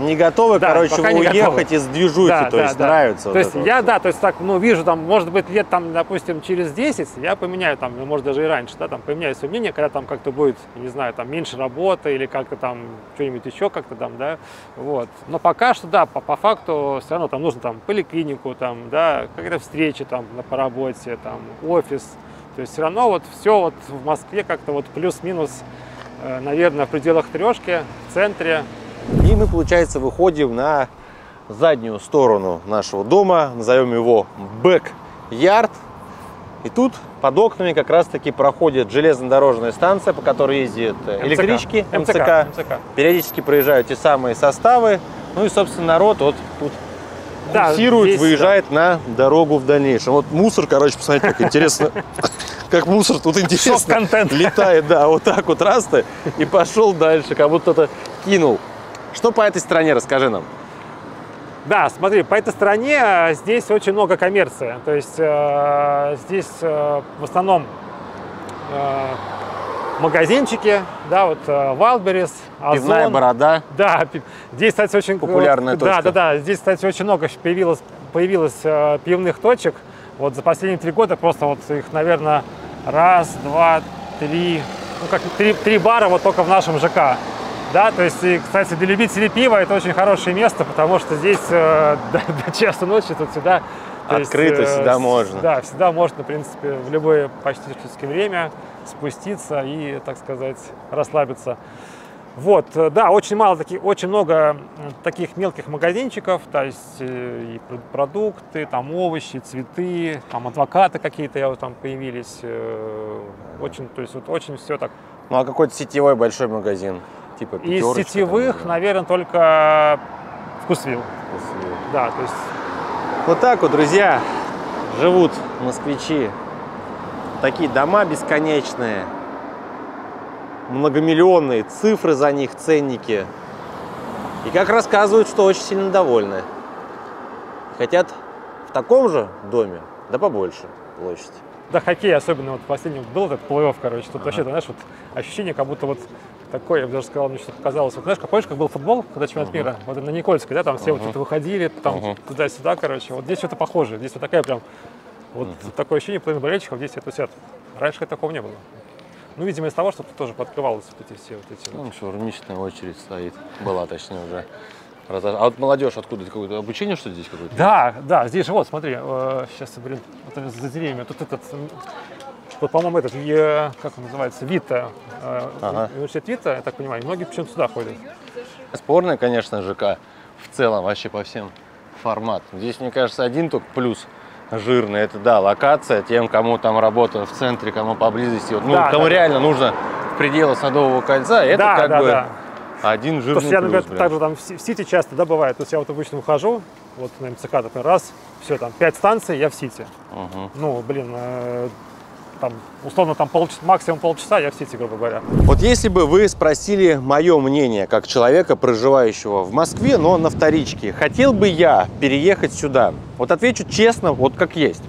не готовы, да, короче, пока уехать готовы. из движухи, да, то да, есть да. нравится. То вот есть я, вот. да, то есть так, ну, вижу, там, может быть, лет, там, допустим, через 10 я поменяю, там, ну, может, даже и раньше, да, там, поменяю свое мнение, когда там как-то будет, не знаю, там, меньше работы или как-то там, что-нибудь еще как-то там, да, вот. Но пока что, да, по, по факту все равно там нужно там поликлинику, там, да, какие-то встречи там на, по работе, там, офис, то есть все равно вот все вот в Москве как-то вот плюс-минус, э, наверное, в пределах трешки, в центре, и мы, получается, выходим на заднюю сторону нашего дома, назовем его бэк-ярд. И тут под окнами как раз-таки проходит железнодорожная станция, по которой ездят МЦК. электрички МЦК. МЦК. МЦК. Периодически проезжают те самые составы. Ну и, собственно, народ вот тут да, курсирует, здесь, выезжает да. на дорогу в дальнейшем. Вот мусор, короче, посмотрите, как интересно. Как мусор тут интересно летает, да, вот так вот раз то и пошел дальше, как будто кто-то кинул. Что по этой стране, расскажи нам. Да, смотри, по этой стране э, здесь очень много коммерции. То есть э, здесь э, в основном э, магазинчики, да, вот э, Wildberries, Озон. Пивная борода. Да, здесь, кстати, очень... Популярная вот, точка. Да, да, да. Здесь, кстати, очень много появилось, появилось э, пивных точек. Вот за последние три года просто вот их, наверное, раз, два, три, ну как три, три бара вот только в нашем ЖК. Да, то есть, и, кстати, для любителей пива это очень хорошее место, потому что здесь э, до, до часа ночи тут всегда Открыто есть, всегда можно. Да, всегда можно, в принципе, в любое почти время спуститься и, так сказать, расслабиться. Вот, э, да, очень мало таких, очень много таких мелких магазинчиков, то есть э, и продукты, там овощи, цветы, там адвокаты какие-то я вот там появились, э, очень, то есть вот очень все так. Ну а какой-то сетевой большой магазин, типа Из сетевых, там, наверное, только Вкусвилл. Вкусвилл. Да, то есть. Вот так вот, друзья, живут москвичи. Такие дома бесконечные многомиллионные цифры за них, ценники. И как рассказывают, что очень сильно довольны. Хотят в таком же доме, да побольше площадь. Да, хоккей, особенно вот последний был этот плей-офф, короче, тут ага. вообще, знаешь, вот ощущение, как будто вот такое, я бы даже сказал, мне что-то показалось. Вот знаешь, как помнишь, как был футбол, когда чемпионат uh-huh. мира, вот на Никольской, да, там все uh-huh. вот это выходили, там uh-huh. туда-сюда, короче. Вот здесь что-то похоже, здесь вот такая прям, вот uh-huh. такое ощущение, половина болельщиков здесь это сидят. Раньше такого не было. Ну, видимо, из того, что тут тоже подкрывалось вот эти все вот эти. Ну, вот. шаурмичная очередь стоит. Была, точнее, уже. А вот молодежь откуда? Какое-то обучение, что здесь какое-то? Да, да, здесь же вот, смотри, сейчас, э, блин, вот за деревьями, тут этот, вот, по-моему, этот, как он называется, Вита, э, ага. университет Вита, я так понимаю, многие почему-то сюда ходят. Спорная, конечно, ЖК в целом, вообще по всем формат. Здесь, мне кажется, один только плюс – жирный. Это, да, локация тем, кому там работа в центре, кому поблизости. Вот, ну, да, кому да, реально да. нужно в пределы Садового кольца, это да, как да, бы да. один жирный Потому что я, например, плюс, также там в Сити часто, да, бывает. То есть я вот обычно ухожу, вот на МЦК, например, раз, все, там, пять станций, я в Сити. Угу. Ну, блин, э, там, условно, там полчаса, максимум полчаса я в Сити, грубо говоря. Вот если бы вы спросили мое мнение, как человека, проживающего в Москве, но на вторичке, хотел бы я переехать сюда? Вот отвечу честно, вот как есть.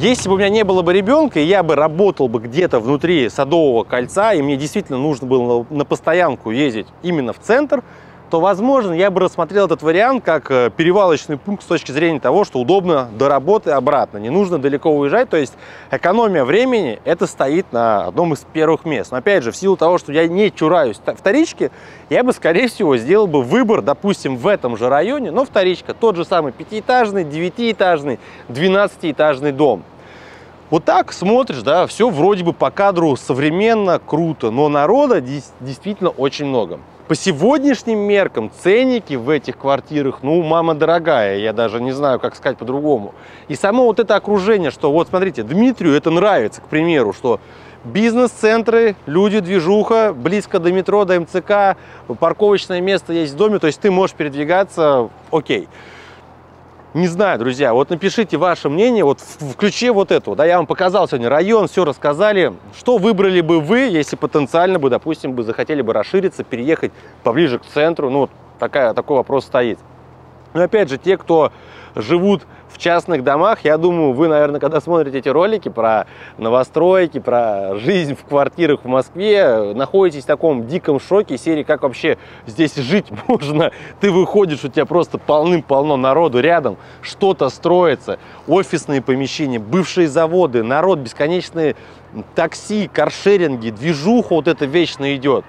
Если бы у меня не было бы ребенка, и я бы работал бы где-то внутри Садового кольца, и мне действительно нужно было на постоянку ездить именно в центр, то, возможно, я бы рассмотрел этот вариант как э, перевалочный пункт с точки зрения того, что удобно до работы обратно, не нужно далеко уезжать, то есть экономия времени, это стоит на одном из первых мест. Но опять же, в силу того, что я не чураюсь вторички, я бы, скорее всего, сделал бы выбор, допустим, в этом же районе, но вторичка, тот же самый пятиэтажный, девятиэтажный, двенадцатиэтажный дом. Вот так смотришь, да, все вроде бы по кадру современно, круто, но народа действительно очень много. По сегодняшним меркам ценники в этих квартирах, ну, мама дорогая, я даже не знаю, как сказать по-другому. И само вот это окружение, что вот смотрите, Дмитрию это нравится, к примеру, что бизнес-центры, люди, движуха, близко до метро, до МЦК, парковочное место есть в доме, то есть ты можешь передвигаться, окей. Не знаю, друзья, вот напишите ваше мнение вот в, в ключе вот этого. Да, я вам показал сегодня район, все рассказали. Что выбрали бы вы, если потенциально бы, допустим, бы захотели бы расшириться, переехать поближе к центру? Ну, такая, такой вопрос стоит. Но опять же, те, кто живут в частных домах. Я думаю, вы, наверное, когда смотрите эти ролики про новостройки, про жизнь в квартирах в Москве, находитесь в таком диком шоке серии, как вообще здесь жить можно. Ты выходишь, у тебя просто полным-полно народу рядом, что-то строится, офисные помещения, бывшие заводы, народ, бесконечные такси, каршеринги, движуха вот эта вечно идет.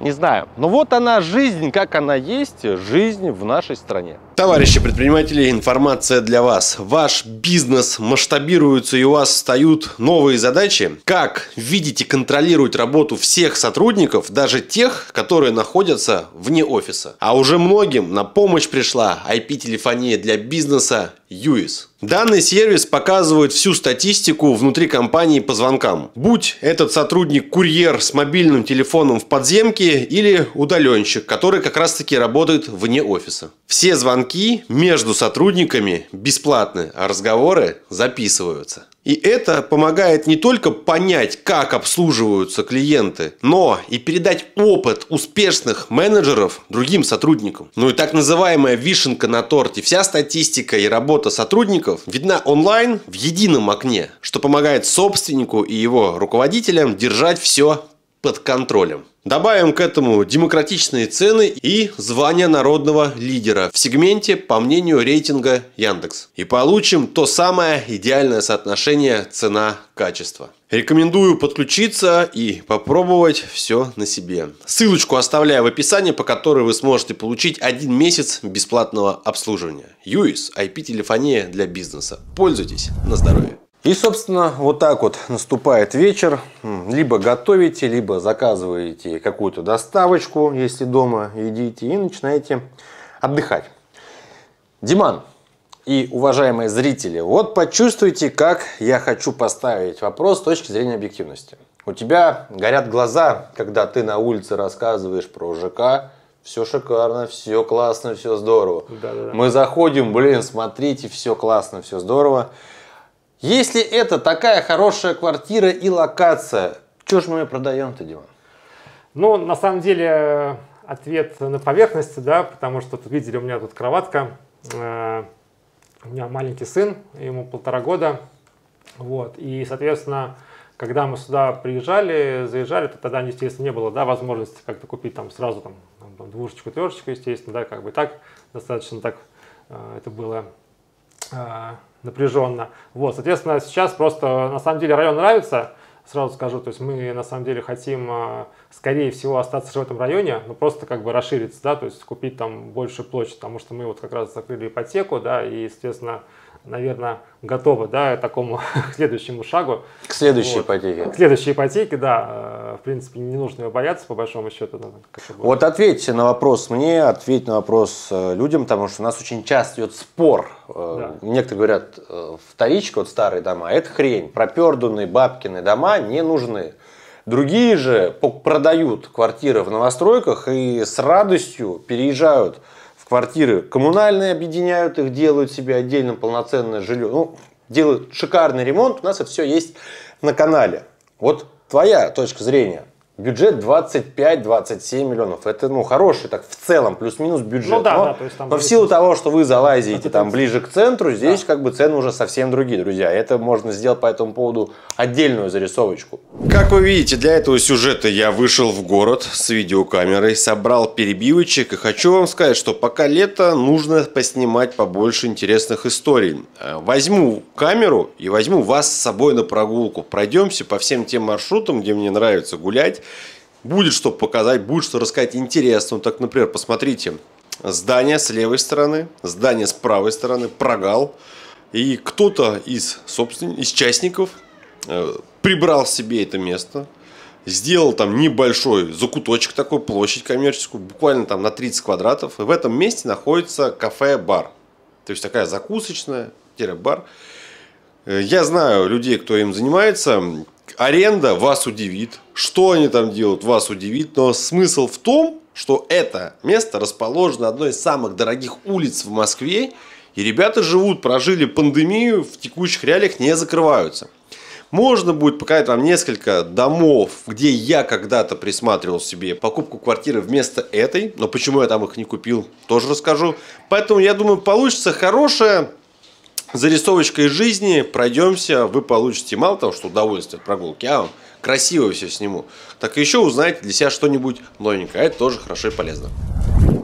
Не знаю. Но вот она жизнь, как она есть, жизнь в нашей стране. Товарищи предприниматели, информация для вас. Ваш бизнес масштабируется и у вас встают новые задачи. Как видите, контролировать работу всех сотрудников, даже тех, которые находятся вне офиса. А уже многим на помощь пришла IP-телефония для бизнеса UIS. Данный сервис показывает всю статистику внутри компании по звонкам. Будь этот сотрудник курьер с мобильным телефоном в подземке или удаленщик, который как раз таки работает вне офиса. Все звонки между сотрудниками бесплатны, а разговоры записываются. И это помогает не только понять, как обслуживаются клиенты, но и передать опыт успешных менеджеров другим сотрудникам. Ну и так называемая вишенка на торте. Вся статистика и работа сотрудников видна онлайн в едином окне, что помогает собственнику и его руководителям держать все под контролем. Добавим к этому демократичные цены и звание народного лидера в сегменте по мнению рейтинга Яндекс. И получим то самое идеальное соотношение цена-качество. Рекомендую подключиться и попробовать все на себе. Ссылочку оставляю в описании, по которой вы сможете получить один месяц бесплатного обслуживания. ЮИС – IP-телефония для бизнеса. Пользуйтесь на здоровье. И, собственно, вот так вот наступает вечер. Либо готовите, либо заказываете какую-то доставочку, если дома едите, и начинаете отдыхать. Диман, и уважаемые зрители, вот почувствуйте, как я хочу поставить вопрос с точки зрения объективности. У тебя горят глаза, когда ты на улице рассказываешь про ЖК, все шикарно, все классно, все здорово. Да, да, да. Мы заходим, блин, смотрите, все классно, все здорово. Если это такая хорошая квартира и локация, что ж мы ее продаем-то, Дима? Ну, на самом деле, ответ на поверхности, да, потому что тут видели, у меня тут кроватка, э, у меня маленький сын, ему полтора года, вот, и, соответственно, когда мы сюда приезжали, заезжали, то тогда, естественно, не было, да, возможности как-то купить там сразу там, там двушечку, трешечку, естественно, да, как бы так, достаточно так э, это было э, напряженно. Вот, соответственно, сейчас просто, на самом деле, район нравится, сразу скажу, то есть мы на самом деле хотим, а, скорее всего, остаться в этом районе, но просто как бы расшириться, да, то есть купить там большую площадь, потому что мы вот как раз закрыли ипотеку, да, и, естественно, наверное, готовы да, к такому следующему шагу. К следующей вот. ипотеке. К следующей ипотеке, да. Э, в принципе, не нужно ее бояться, по большому счету. Да, вот ответьте на вопрос мне, ответь на вопрос э, людям, потому что у нас очень часто идет спор. Э, да. Некоторые говорят, вторичка, вот старые дома, это хрень. Проперданные бабкины дома не нужны. Другие же продают квартиры в новостройках и с радостью переезжают квартиры коммунальные объединяют их, делают себе отдельно полноценное жилье. Ну, делают шикарный ремонт, у нас это все есть на канале. Вот твоя точка зрения – Бюджет 25-27 миллионов. Это ну, хороший, так в целом, плюс-минус бюджет. Ну, да, но, да, то есть, там но в силу того, что вы залазите там ближе к центру, здесь да. как бы цены уже совсем другие, друзья. Это можно сделать по этому поводу отдельную зарисовочку. Как вы видите, для этого сюжета я вышел в город с видеокамерой, собрал перебивочек и хочу вам сказать, что пока лето, нужно поснимать побольше интересных историй. Э, возьму камеру и возьму вас с собой на прогулку. Пройдемся по всем тем маршрутам, где мне нравится гулять будет что показать, будет что рассказать интересно. Так, например, посмотрите, здание с левой стороны, здание с правой стороны, прогал. И кто-то из, собственно, из частников прибрал себе это место, сделал там небольшой закуточек, такой площадь коммерческую, буквально там на 30 квадратов. И в этом месте находится кафе-бар. То есть такая закусочная, бар. Э, я знаю людей, кто им занимается аренда вас удивит, что они там делают, вас удивит, но смысл в том, что это место расположено на одной из самых дорогих улиц в Москве, и ребята живут, прожили пандемию, в текущих реалиях не закрываются. Можно будет показать вам несколько домов, где я когда-то присматривал себе покупку квартиры вместо этой, но почему я там их не купил, тоже расскажу. Поэтому я думаю, получится хорошая зарисовочка из жизни, пройдемся, вы получите мало того, что удовольствие от прогулки, а красиво все сниму, так еще узнаете для себя что-нибудь новенькое, это тоже хорошо и полезно.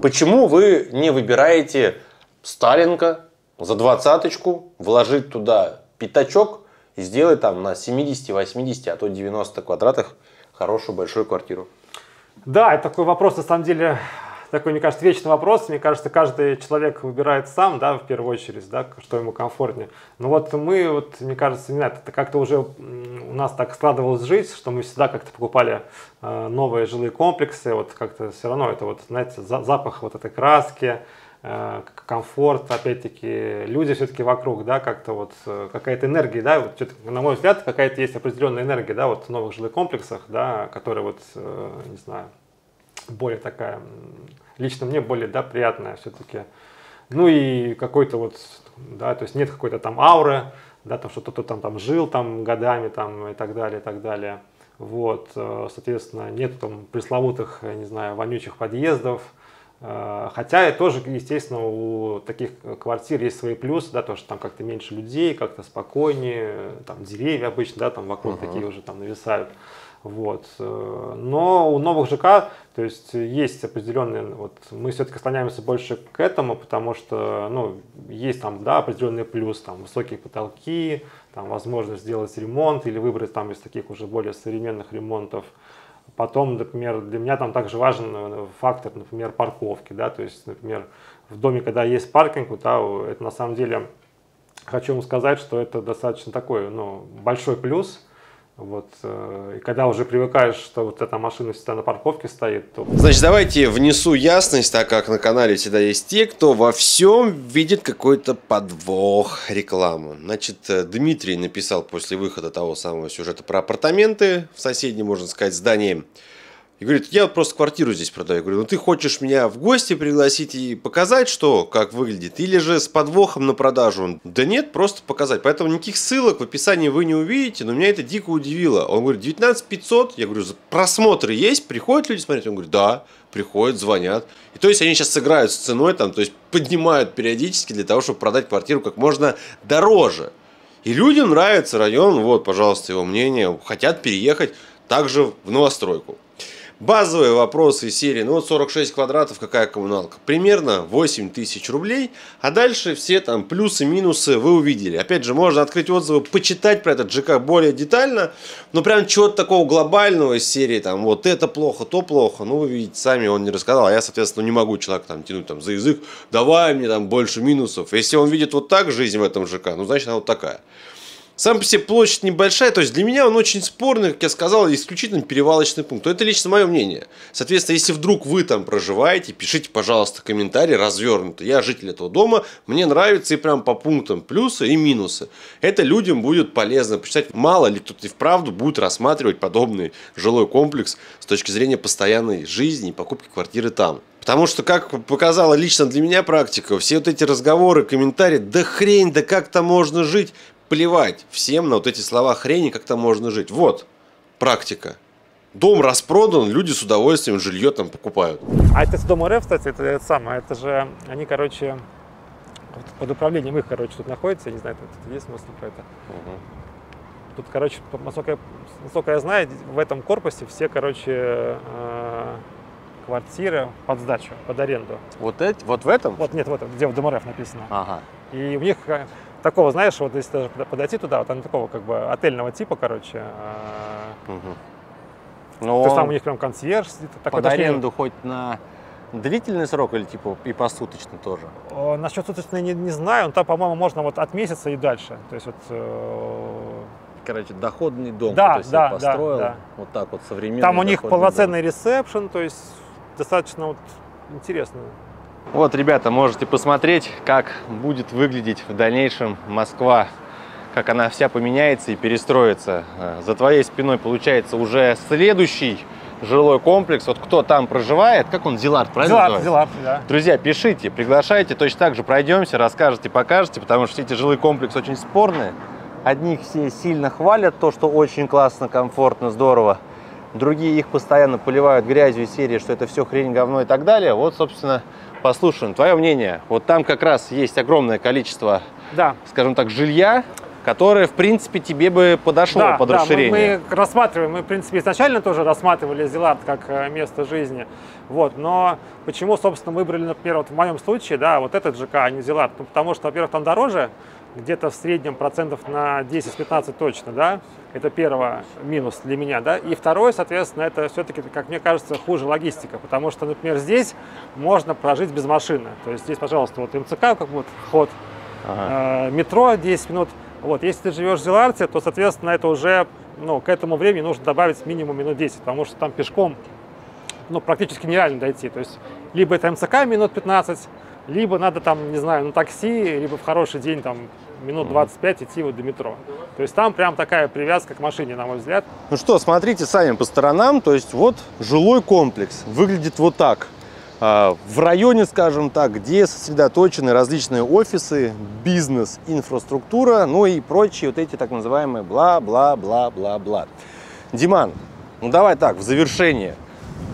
Почему вы не выбираете Сталинка за двадцаточку, вложить туда пятачок и сделать там на 70, 80, а то 90 квадратах хорошую большую квартиру? Да, это такой вопрос, на самом деле, такой, мне кажется, вечный вопрос. Мне кажется, каждый человек выбирает сам, да, в первую очередь, да, что ему комфортнее. Но вот мы, вот, мне кажется, не знаю, это как-то уже у нас так складывалась жизнь, что мы всегда как-то покупали э, новые жилые комплексы, вот как-то все равно это вот, знаете, за, запах вот этой краски, комфорт, опять-таки, люди все-таки вокруг, да, как-то вот э, какая-то энергия, да, вот, на мой взгляд, какая-то есть определенная энергия, да, вот в новых жилых комплексах, да, которые вот, э, не знаю, более такая лично мне более да, приятная все-таки. Ну и какой-то вот, да, то есть нет какой-то там ауры, да, там, что кто-то там, там жил там годами там и так далее, и так далее. Вот, э, соответственно, нет там пресловутых, не знаю, вонючих подъездов, э, Хотя тоже, естественно, у таких квартир есть свои плюсы, да, то, что там как-то меньше людей, как-то спокойнее, там деревья обычно, да, там вокруг uh-huh. такие уже там нависают. Вот. Э, но у новых ЖК, то есть есть определенные, вот мы все-таки склоняемся больше к этому, потому что, ну, есть там, да, определенный плюс, там, высокие потолки, там, возможность сделать ремонт или выбрать там из таких уже более современных ремонтов. Потом, например, для меня там также важен э, фактор, например, парковки, да, то есть, например, в доме, когда есть паркинг, да, это на самом деле, хочу вам сказать, что это достаточно такой, ну, большой плюс, вот, э, и когда уже привыкаешь, что вот эта машина всегда на парковке стоит, то... Значит, давайте внесу ясность, так как на канале всегда есть те, кто во всем видит какой-то подвох рекламу. Значит, э, Дмитрий написал после выхода того самого сюжета про апартаменты в соседнем, можно сказать, здании. И говорит, я просто квартиру здесь продаю. Я говорю, ну ты хочешь меня в гости пригласить и показать, что, как выглядит? Или же с подвохом на продажу? Да нет, просто показать. Поэтому никаких ссылок в описании вы не увидите, но меня это дико удивило. Он говорит, 19 500. Я говорю, просмотры есть? Приходят люди смотреть? Он говорит, да, приходят, звонят. И то есть они сейчас сыграют с ценой, там, то есть поднимают периодически для того, чтобы продать квартиру как можно дороже. И людям нравится район, вот, пожалуйста, его мнение, хотят переехать также в новостройку. Базовые вопросы серии, ну вот 46 квадратов, какая коммуналка? Примерно 8 тысяч рублей, а дальше все там плюсы, минусы вы увидели. Опять же, можно открыть отзывы, почитать про этот ЖК более детально, но прям чего-то такого глобального из серии, там вот это плохо, то плохо, ну вы видите, сами он не рассказал, а я, соответственно, не могу человека там тянуть там за язык, давай мне там больше минусов. Если он видит вот так жизнь в этом ЖК, ну значит она вот такая. Сам по себе площадь небольшая, то есть для меня он очень спорный, как я сказал, исключительно перевалочный пункт. Это лично мое мнение. Соответственно, если вдруг вы там проживаете, пишите, пожалуйста, комментарий развернуто. Я житель этого дома, мне нравится и прям по пунктам плюсы и минусы. Это людям будет полезно почитать. Мало ли кто-то и вправду будет рассматривать подобный жилой комплекс с точки зрения постоянной жизни и покупки квартиры там. Потому что, как показала лично для меня практика, все вот эти разговоры, комментарии, да хрень, да как то можно жить, плевать всем на вот эти слова хрени, как там можно жить. Вот, практика. Дом распродан, люди с удовольствием жилье там покупают. А это с Дом РФ, кстати, это, это самое, это же, они, короче, под управлением их, короче, тут находится, я не знаю, тут есть смысл про это. Угу. Тут, короче, насколько я, насколько я знаю, в этом корпусе все, короче, э, квартиры под сдачу, под аренду. Вот эти, вот в этом? Вот нет, вот где в ДМРФ написано. Ага. И у них такого, знаешь, вот если даже подойти туда, вот они такого как бы отельного типа, короче. Угу. Но То есть там у них прям консьерж. Такой, под аренду не... хоть на длительный срок или типа и посуточно тоже? О, насчет суточной не, не знаю, но там, по-моему, можно вот от месяца и дальше. То есть вот... Э... Короче, доходный дом, да, то есть да, построил, да, да. вот так вот современный. Там у них полноценный дом. ресепшн, то есть достаточно вот интересно. Вот, ребята, можете посмотреть, как будет выглядеть в дальнейшем Москва, как она вся поменяется и перестроится. Э, за твоей спиной получается уже следующий жилой комплекс. Вот кто там проживает, как он, Зилард, правильно Зилард, Зилард, да. Друзья, пишите, приглашайте, точно так же пройдемся, расскажете, покажете, потому что все эти жилые комплексы очень спорные. Одних все сильно хвалят, то, что очень классно, комфортно, здорово. Другие их постоянно поливают грязью из серии, что это все хрень, говно и так далее. Вот, собственно, послушаем твое мнение. Вот там как раз есть огромное количество, да. скажем так, жилья, которое, в принципе, тебе бы подошло да, под да, расширение. Мы, мы рассматриваем, мы, в принципе, изначально тоже рассматривали Зеланд как э, место жизни. Вот, но почему, собственно, выбрали, например, вот в моем случае, да, вот этот ЖК, а не Зеланд? Ну, потому что, во-первых, там дороже, где-то в среднем процентов на 10-15 точно, да, это первое минус для меня, да, и второе, соответственно, это все-таки, как мне кажется, хуже логистика, потому что, например, здесь можно прожить без машины, то есть здесь, пожалуйста, вот МЦК, как вот вход, ага. э, метро 10 минут, вот, если ты живешь в Зеларте, то, соответственно, это уже, ну, к этому времени нужно добавить минимум минут 10, потому что там пешком, ну, практически нереально дойти, то есть либо это МЦК минут 15, либо надо там, не знаю, на такси, либо в хороший день там минут 25 идти вот до метро. То есть там прям такая привязка к машине, на мой взгляд. Ну что, смотрите сами по сторонам, то есть вот жилой комплекс выглядит вот так. А, в районе, скажем так, где сосредоточены различные офисы, бизнес, инфраструктура, ну и прочие вот эти так называемые бла-бла-бла-бла-бла. Диман, ну давай так, в завершение.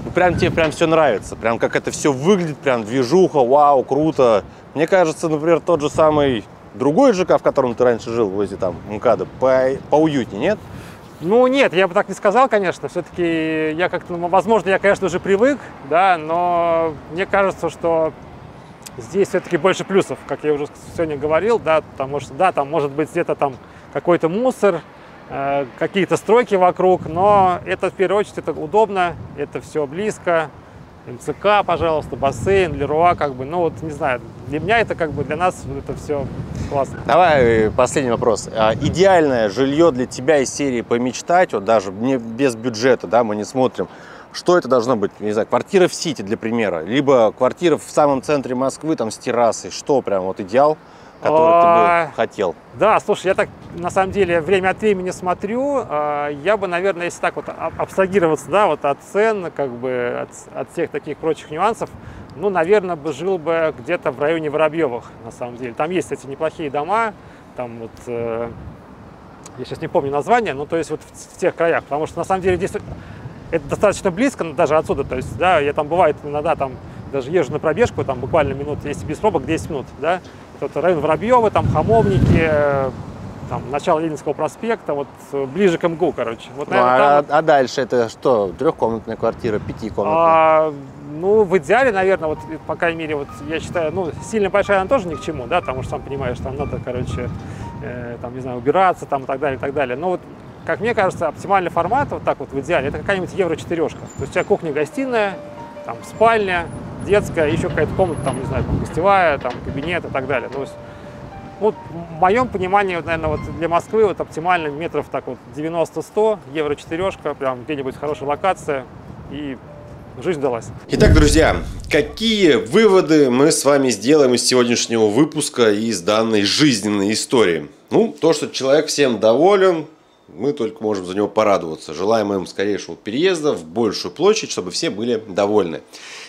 Ну, прям тебе прям все нравится, прям как это все выглядит, прям движуха, вау, круто. Мне кажется, например, тот же самый другой ЖК, в котором ты раньше жил, возле там МКАДа, по, поуютнее, нет? Ну нет, я бы так не сказал, конечно. Все-таки я как-то, ну, возможно, я, конечно, уже привык, да, но мне кажется, что здесь все-таки больше плюсов, как я уже сегодня говорил, да, потому что, да, там может быть где-то там какой-то мусор, э, какие-то стройки вокруг, но это в первую очередь это удобно, это все близко, МЦК, пожалуйста, бассейн, Леруа, как бы, ну вот, не знаю, для меня это как бы, для нас это все классно. Давай э, последний вопрос. А, идеальное жилье для тебя из серии помечтать, вот даже не без бюджета, да, мы не смотрим, что это должно быть? Не знаю, квартира в Сити, для примера, либо квартира в самом центре Москвы, там, с террасой, что прям вот идеал? Который ты А, бы хотел? Да, слушай, я так на самом деле время от времени смотрю. а, Я бы, наверное, если так вот аб- абстрагироваться, да, вот от цен, как бы от, от всех таких прочих нюансов, ну, наверное, бы жил бы где-то в районе Воробьевых, на самом деле. Там есть эти неплохие дома, там вот, э, я сейчас не помню название, но то есть вот в, в тех краях, потому что на самом деле здесь это достаточно близко ну, даже отсюда, то есть, да, я там бывает иногда там даже езжу на пробежку, там буквально минут, если без пробок, 10 минут, да, это район Воробьева, там Хамовники, э, там начало Ленинского проспекта, вот э, ближе к МГУ, короче. Вот, Ну, наверное, а, там а дальше это что? Трехкомнатная квартира, пятикомнатная? а, ну, в идеале, наверное, вот, по крайней мере, вот я считаю, ну, сильно большая она тоже ни к чему, да, потому что, сам понимаешь, там надо, короче, э, там, не знаю, убираться, там, и так далее, и так далее. Но вот, как мне кажется, оптимальный формат, вот так вот в идеале, это какая-нибудь евро-четырешка. То есть у тебя кухня-гостиная, там, спальня, детская, еще какая-то комната, там, не знаю, там, гостевая, там, кабинет и так далее. То есть, вот в моем понимании, наверное, вот для Москвы вот оптимально метров так вот 90-100, евро четырешка, прям где-нибудь хорошая локация, и жизнь далась. Итак, друзья, какие выводы мы с вами сделаем из сегодняшнего выпуска и из данной жизненной истории? Ну, то, что человек всем доволен, мы только можем за него порадоваться. Желаем им скорейшего переезда в большую площадь, чтобы все были довольны.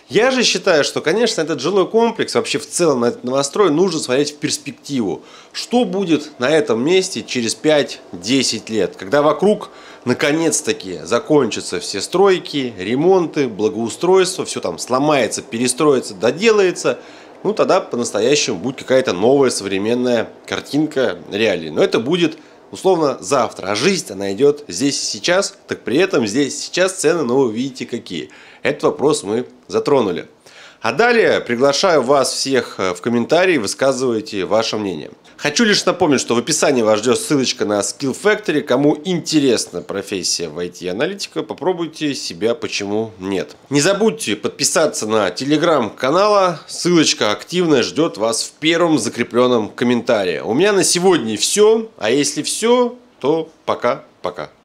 Я же считаю, что, конечно, этот жилой комплекс, вообще в целом этот новострой, нужно смотреть в перспективу. Что будет на этом месте через 5-10 лет, когда вокруг наконец-таки закончатся все стройки, ремонты, благоустройство, все там сломается, перестроится, доделается, ну тогда по-настоящему будет какая-то новая современная картинка реалии. Но это будет условно завтра, а жизнь она идет здесь и сейчас, так при этом здесь и сейчас цены, ну вы видите какие. Этот вопрос мы затронули. А далее приглашаю вас всех э, в комментарии, высказывайте ваше мнение. Хочу лишь напомнить, что в описании вас ждет ссылочка на Skill Factory. Кому интересна профессия в IT-аналитика, попробуйте себя, почему нет. Не забудьте подписаться на телеграм-канала. Ссылочка активная ждет вас в первом закрепленном комментарии. У меня на сегодня все. А если все, то пока-пока.